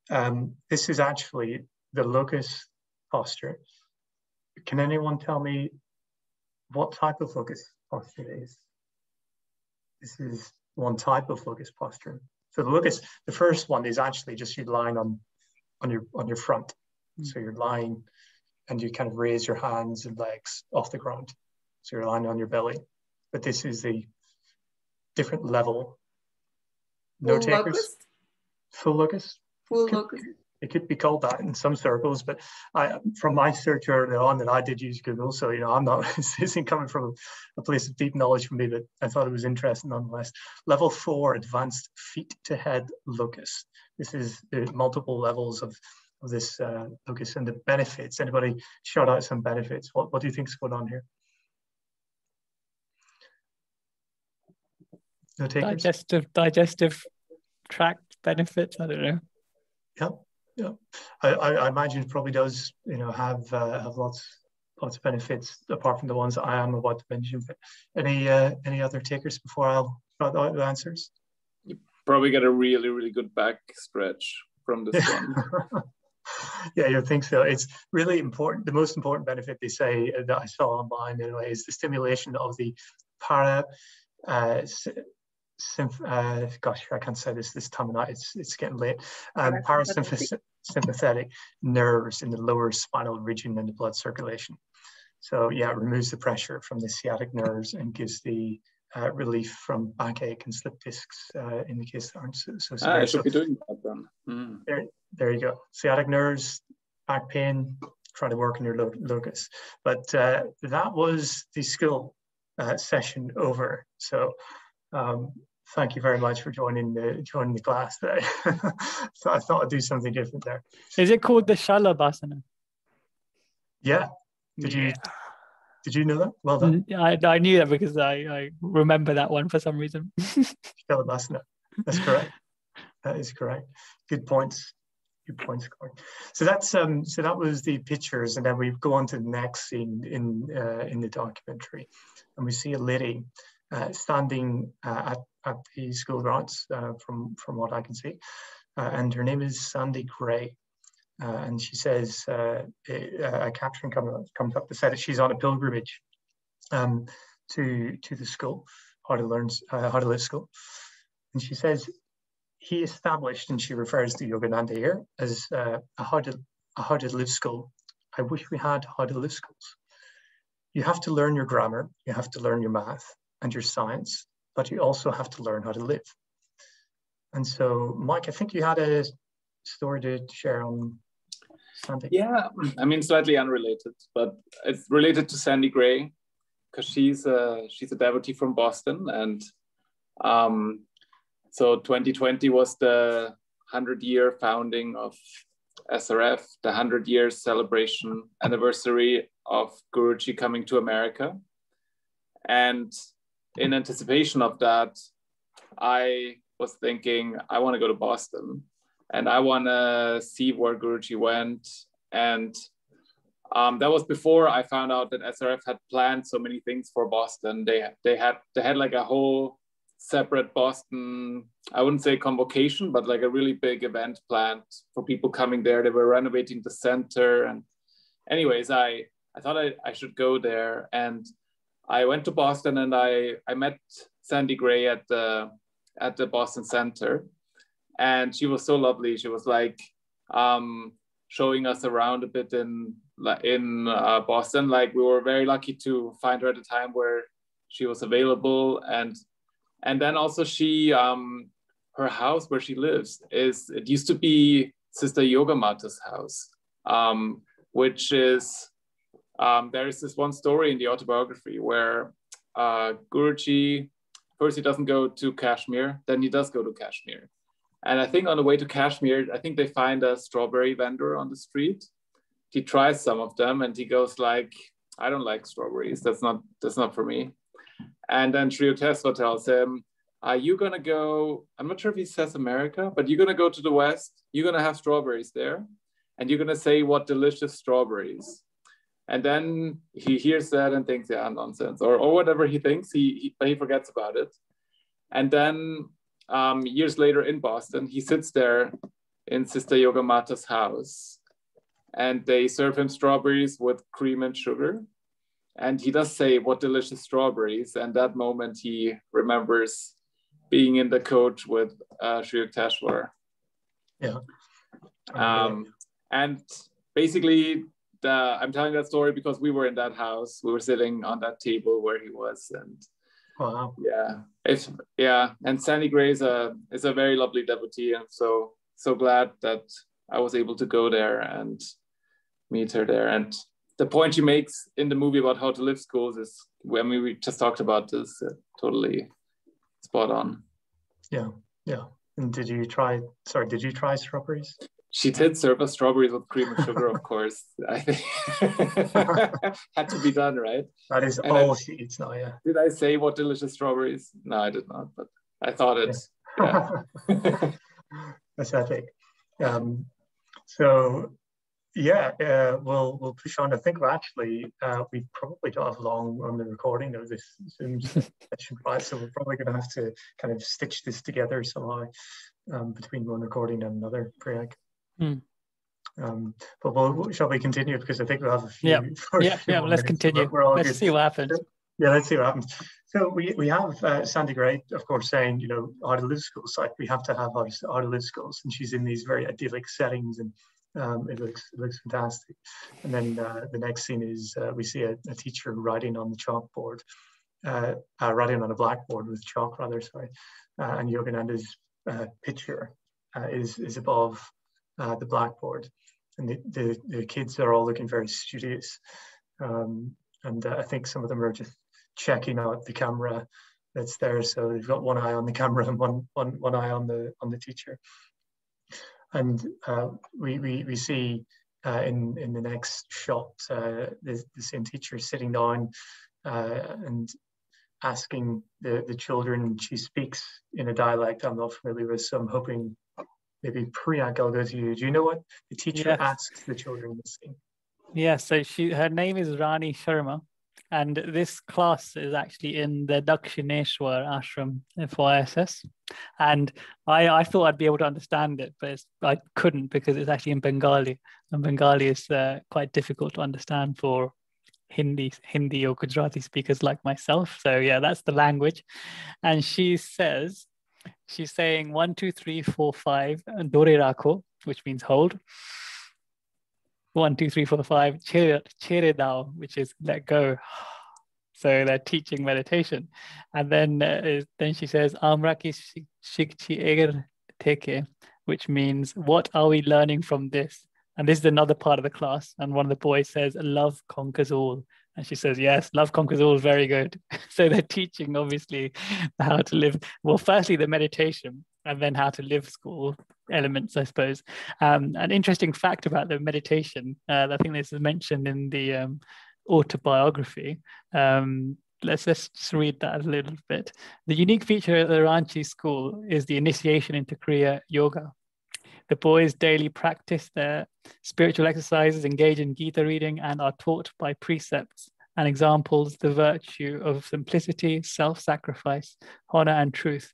um, this is actually the locust posture. Can anyone tell me what type of locust posture it is? This is one type of locust posture. So the locust, the first one is actually just you lying on, on your on your front. Mm. So you're lying and you kind of raise your hands and legs off the ground. So you're lying on your belly. But this is the different level. No Full takers. Locust? Full locust. Full locust it could be called that in some circles, but I, from my search earlier on, that I did use Google, so you know I'm not this isn't coming from a place of deep knowledge for me, but I thought it was interesting nonetheless. Level four, advanced feet to head locus. This is the multiple levels of, of this uh, locust and the benefits. Anybody shout out some benefits? What what do you think's going on here? No takers? Digestive digestive tract benefits. I don't know. Yeah. Yeah, I, I imagine it probably does, you know, have uh, have lots lots of benefits apart from the ones I am about to mention. But any uh, any other takers before I'll start out the answers? You probably get a really really good back stretch from this one. yeah, you think so. It's really important. The most important benefit they say that I saw online anyway is the stimulation of the para uh, uh, gosh, I can't say this this time of night. It's it's getting late. Um, parasympathetic nerves in the lower spinal region in the blood circulation. So yeah, it removes the pressure from the sciatic nerves and gives the uh, relief from backache and slip discs uh, in the case that aren't so, so severe. Ah, I should be doing that then. Mm. There, there you go. Sciatic nerves, back pain, try to work on your locus. But uh, that was the skill uh, session over. So um, thank you very much for joining the joining the class today. so I thought I'd do something different there. Is it called the Shalabhasana? Yeah. Did yeah. you did you know that? Well done. I, I knew that because I, I remember that one for some reason. Shalabhasana. That's correct. That is correct. Good points. Good points, Corey. So that's um. So that was the pictures, and then we go on to the next scene in uh, in the documentary, and we see a lady uh, standing uh, at at the school grounds uh, from, from what I can see. Uh, and her name is Sandy Gray. Uh, and she says, a, a caption comes up, comes up to say that she's on a pilgrimage um, to, to the school, how to learn, how to live school. And she says, he established, and she refers to Yogananda here, as uh, a, how to, a how to live school. I wish we had how to live schools. You have to learn your grammar, you have to learn your math and your science, but you also have to learn how to live. And so, Mike, I think you had a story to share on Sandy. Yeah, I mean, slightly unrelated, but it's related to Sandy Gray because she's a she's a devotee from Boston, and um, so 2020 was the hundred year founding of SRF, the hundred years celebration anniversary of Guruji coming to America, and in anticipation of that, I was thinking I want to go to Boston and I want to see where Guruji went. And um, that was before I found out that SRF had planned so many things for Boston. They they had they had like a whole separate Boston, I wouldn't say convocation, but like a really big event planned for people coming there. They were renovating the center. And anyways, I, I thought I, I should go there. And I went to Boston and I, I met Sandy Gray at the at the Boston Center, and she was so lovely. She was like um, showing us around a bit in in uh, Boston. Like we were very lucky to find her at a time where she was available, and and then also she um, her house where she lives is it used to be Sister Yogamata's house, um, which is um, there is this one story in the autobiography where uh, Guruji, first he doesn't go to Kashmir, then he does go to Kashmir. And I think on the way to Kashmir, I think they find a strawberry vendor on the street. He tries some of them and he goes like, I don't like strawberries. That's not, that's not for me. And then Sri Yukteswar tells him, are you gonna go, I'm not sure if he says America, but you're gonna go to the West, you're gonna have strawberries there and you're gonna say what delicious strawberries. And then he hears that and thinks, yeah, nonsense, or, or whatever he thinks, he, he, he forgets about it. And then um, years later in Boston, he sits there in Sister Yogamata's house and they serve him strawberries with cream and sugar. And he does say, What delicious strawberries. And that moment he remembers being in the coach with uh, Sri Yukteswar. Yeah. Um, and basically, the, I'm telling that story because we were in that house. We were sitting on that table where he was, and wow. yeah, it's yeah. And Sandy Gray is a is a very lovely devotee, and so so glad that I was able to go there and meet her there. And the point she makes in the movie about how to live schools is when we just talked about this, uh, totally spot on. Yeah, yeah. And did you try? Sorry, did you try strawberries? She did serve us strawberries with cream and sugar, of course. I think had to be done, right? That is and all I, she eats now. Yeah. Did I say what delicious strawberries? No, I did not, but I thought it. Yeah. yeah. That's epic. Um, so yeah, uh, we'll we'll push on. I think we actually uh, we probably don't have long on the recording of this Zoom session, right? So we're probably going to have to kind of stitch this together somehow um, between one recording and another. Priyank. Hmm. Um, but we'll, shall we continue because I think we have a few. Yeah, yeah, yeah. Well, let's continue. let's good. see what happens. Yeah, let's see what happens. So we, we have uh, Sandy Gray, of course, saying, you know, how to live schools. Like we have to have how to, how to live schools, and she's in these very idyllic settings and um, it looks it looks fantastic. And then uh, the next scene is uh, we see a, a, teacher writing on the chalkboard, uh, uh writing on a blackboard with chalk rather, sorry. Uh, and Yogananda's uh, picture is is above the blackboard, and the, the, the kids are all looking very studious. Um, and I think some of them are just checking out the camera that's there. So they've got one eye on the camera and one one one eye on the on the teacher. And uh, we, we, we see uh, in, in the next shot uh, the, the same teacher sitting down uh, and asking the, the children, she speaks in a dialect I'm not familiar with, so I'm hoping maybe Priyank, I'll go to you. Do you know what the teacher yes. asks the children to sing? Yeah, so she her name is Rani Sharma, and this class is actually in the Dakshineshwar ashram for YSS. And I, I thought I'd be able to understand it, but I couldn't because it's actually in Bengali. And Bengali is uh, quite difficult to understand for Hindi, Hindi or Gujarati speakers like myself. So yeah, that's the language. And she says, she's saying one, two, three, four, five, dore rakho, which means hold one, two, three, four, five, chere, chere dao, which is let go. So they're teaching meditation. And then uh, then she says, Amraki shikchi eger teke, which means, what are we learning from this? And this is another part of the class. And one of the boys says, love conquers all. And she says, yes, love conquers all, very good. so they're teaching, obviously, how to live. Well, firstly, the meditation, and then how to live school elements, I suppose. Um, an interesting fact about the meditation, uh, I think this is mentioned in the um, autobiography. Um, let's just read that a little bit. The unique feature of the Ranchi school is the initiation into Kriya Yoga. The boys daily practice their spiritual exercises, engage in Gita reading, and are taught by precepts and examples the virtue of simplicity, self sacrifice, honor, and truth.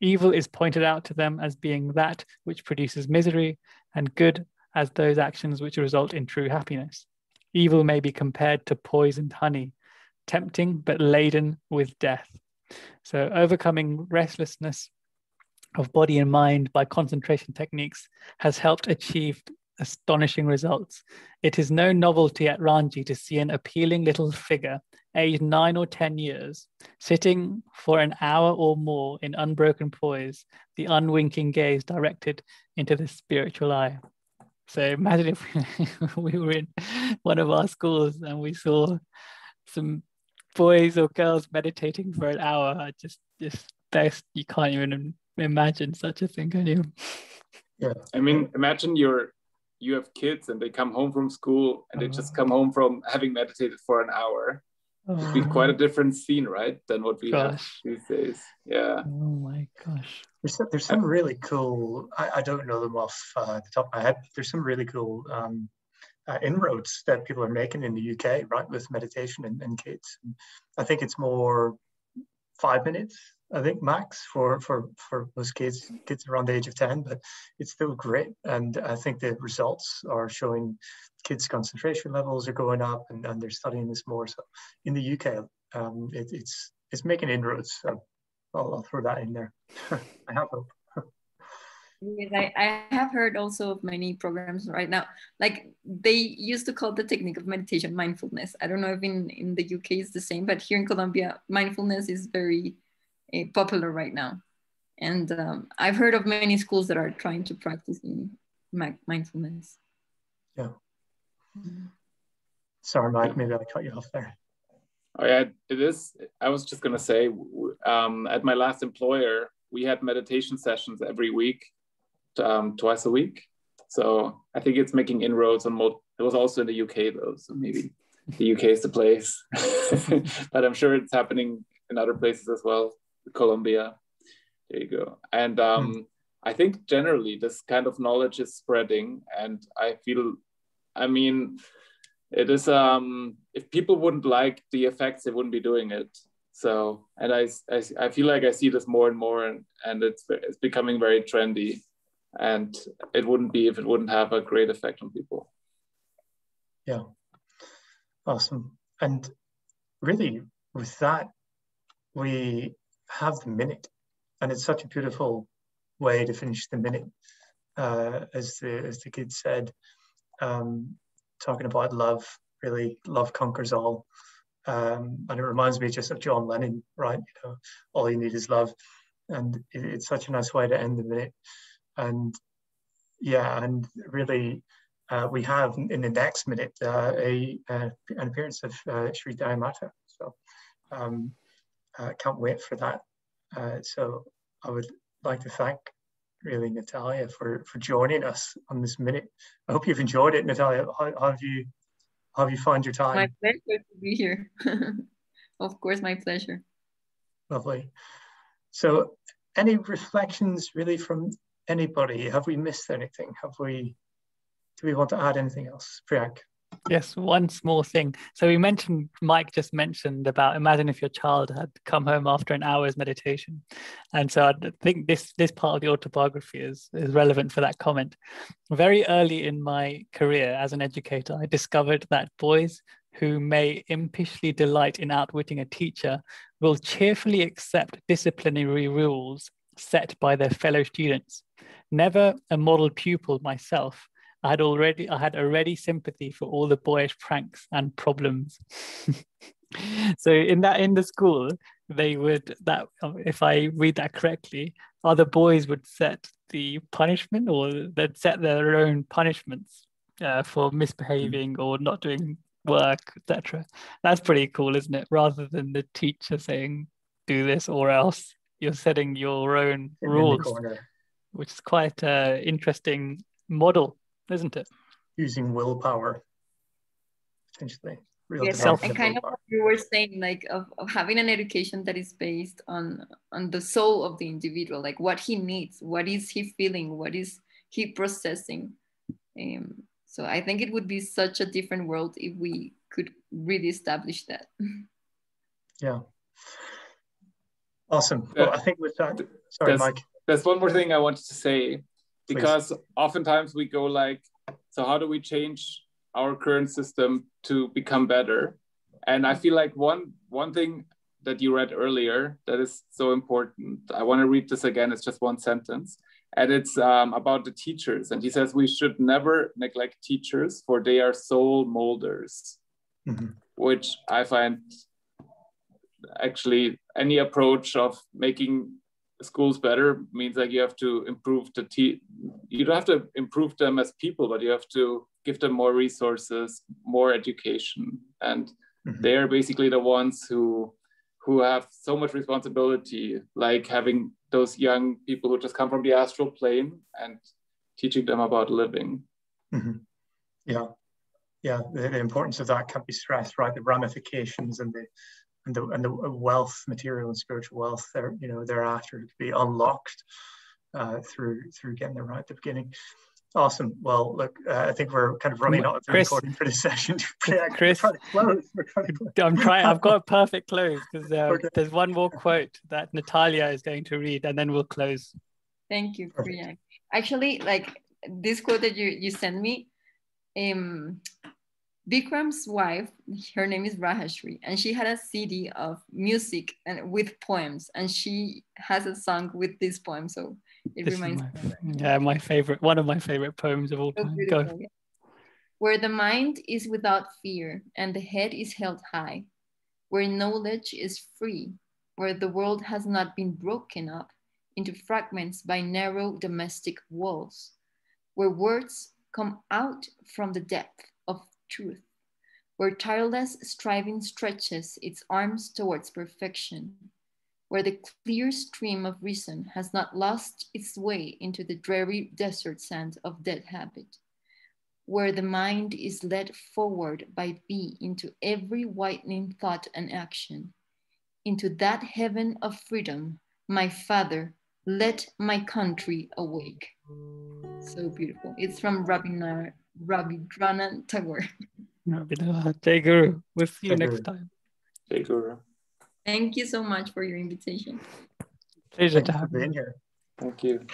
Evil is pointed out to them as being that which produces misery, and good as those actions which result in true happiness. Evil may be compared to poisoned honey, tempting but laden with death. So, overcoming restlessness of body and mind by concentration techniques has helped achieve astonishing results. It is no novelty at Ranchi to see an appealing little figure aged nine or 10 years, sitting for an hour or more in unbroken poise, the unwinking gaze directed into the spiritual eye. So imagine if we were in one of our schools and we saw some boys or girls meditating for an hour. Just, just best, you can't even imagine such a thing, can you? Yeah. I mean, imagine you're you have kids and they come home from school and they just come home from having meditated for an hour it'd be quite a different scene, right, than what we gosh. have these days. Yeah. Oh my gosh. There's some, there's some really cool. I, I don't know them off uh, the top of my head. But there's some really cool um, uh, inroads that people are making in the UK, right, with meditation and, and kids. And I think it's more five minutes, I think max for for for most kids kids around the age of ten, but it's still great. And I think the results are showing kids' concentration levels are going up, and, and they're studying this more. So in the UK, um, it, it's it's making inroads. So I'll, I'll throw that in there. I have hope. Yes, I, I have heard also of many programs right now. Like they used to call the technique of meditation mindfulness. I don't know if in, in the UK it's the same, but here in Colombia, mindfulness is very popular right now. And um, I've heard of many schools that are trying to practice mindfulness. Yeah. Mm-hmm. Sorry, Mike, maybe I cut you off there. Oh yeah, it is. I was just gonna say, um, at my last employer, we had meditation sessions every week um, twice a week. So I think it's making inroads on more. It was also in the UK though, so maybe the UK is the place. but I'm sure it's happening in other places as well. Colombia. There you go. And um, mm. I think generally this kind of knowledge is spreading, and I feel, I mean, it is. Um, if people wouldn't like the effects, they wouldn't be doing it. So, and I, I, I feel like I see this more and more, and, and it's it's becoming very trendy and it wouldn't be if it wouldn't have a great effect on people yeah awesome and really with that we have the minute. And it's such a beautiful way to finish the minute uh, as the as the kids said um, talking about love really love conquers all. Um, and it reminds me just of John Lennon right? You know all you need is love. And it, it's such a nice way to end the minute. And yeah, and really, uh, we have in the next minute uh, a uh, an appearance of uh, Sri Dayamata. So um, can't wait for that. Uh, so I would like to thank really Natalia for for joining us on this minute. I hope you've enjoyed it, Natalia. How, how have you how have you found your time? My pleasure to be here. of course, my pleasure. Lovely. So, any reflections really from anybody? Have we missed anything? Have we, do we want to add anything else? Priyank? Yes, one small thing. So we mentioned, Mike just mentioned about imagine if your child had come home after an hour's meditation. And so I think this this part of the autobiography is, is relevant for that comment. Very early in my career as an educator, I discovered that boys who may impishly delight in outwitting a teacher will cheerfully accept disciplinary rules set by their fellow students. Never a model pupil myself, I had already I had already sympathy for all the boyish pranks and problems. so in that in the school, they would that if I read that correctly, other boys would set the punishment or they'd set their own punishments uh, for misbehaving or not doing work, etc. That's pretty cool, isn't it? Rather than the teacher saying, "Do this or else," you're setting your own rules, which is quite an interesting model, isn't it? Using willpower, essentially. yes, and kind of what you were saying, like of, of having an education that is based on on the soul of the individual, like what he needs, what is he feeling, what is he processing. Um, so I think it would be such a different world if we could really establish that. Yeah. Awesome. Well, I think with that, sorry, there's, Mike. There's one more thing I wanted to say because Please. oftentimes we go like, so how do we change our current system to become better? And I feel like one one thing that you read earlier that is so important. I want to read this again. It's just one sentence, and it's um, about the teachers. And he says we should never neglect teachers, for they are soul molders, mm-hmm. which I find actually any approach of making schools better means like you have to improve the te- you don't have to improve them as people but you have to give them more resources more education and mm-hmm. they're basically the ones who who have so much responsibility like having those young people who just come from the astral plane and teaching them about living mm-hmm. yeah yeah, the, the, importance of that can't be stressed, right? The ramifications and the and the and the wealth, material and spiritual wealth, there, you know, thereafter to be unlocked uh, through through getting it right at the beginning. Awesome. Well, look, uh, I think we're kind of running out of Chris, recording for this session. Chris, trying close. Close. I'm trying. I've got a perfect close because uh, okay. there's one more quote that Natalia is going to read, and then we'll close. Thank you, Priya. Actually, like this quote that you you sent me, um, Bikram's wife, her name is Rajashree, and she had a CD of music and with poems, and she has a song with this poem. So it this reminds my, me. Yeah, my favorite, one of my favorite poems of all so time. Go. Yeah. Where the mind is without fear and the head is held high, where knowledge is free, where the world has not been broken up into fragments by narrow domestic walls, where words come out from the depth truth, where tireless striving stretches its arms towards perfection, where the clear stream of reason has not lost its way into the dreary desert sand of dead habit, where the mind is led forward by thee into every whitening thought and action, into that heaven of freedom, my Father, let my country awake. So beautiful. It's from Rabindranath, Rabindranath Tagore. Rabindranath Tagore. We'll see you next time. Tagore. Thank you so much for your invitation. Pleasure to have you here. Thank you.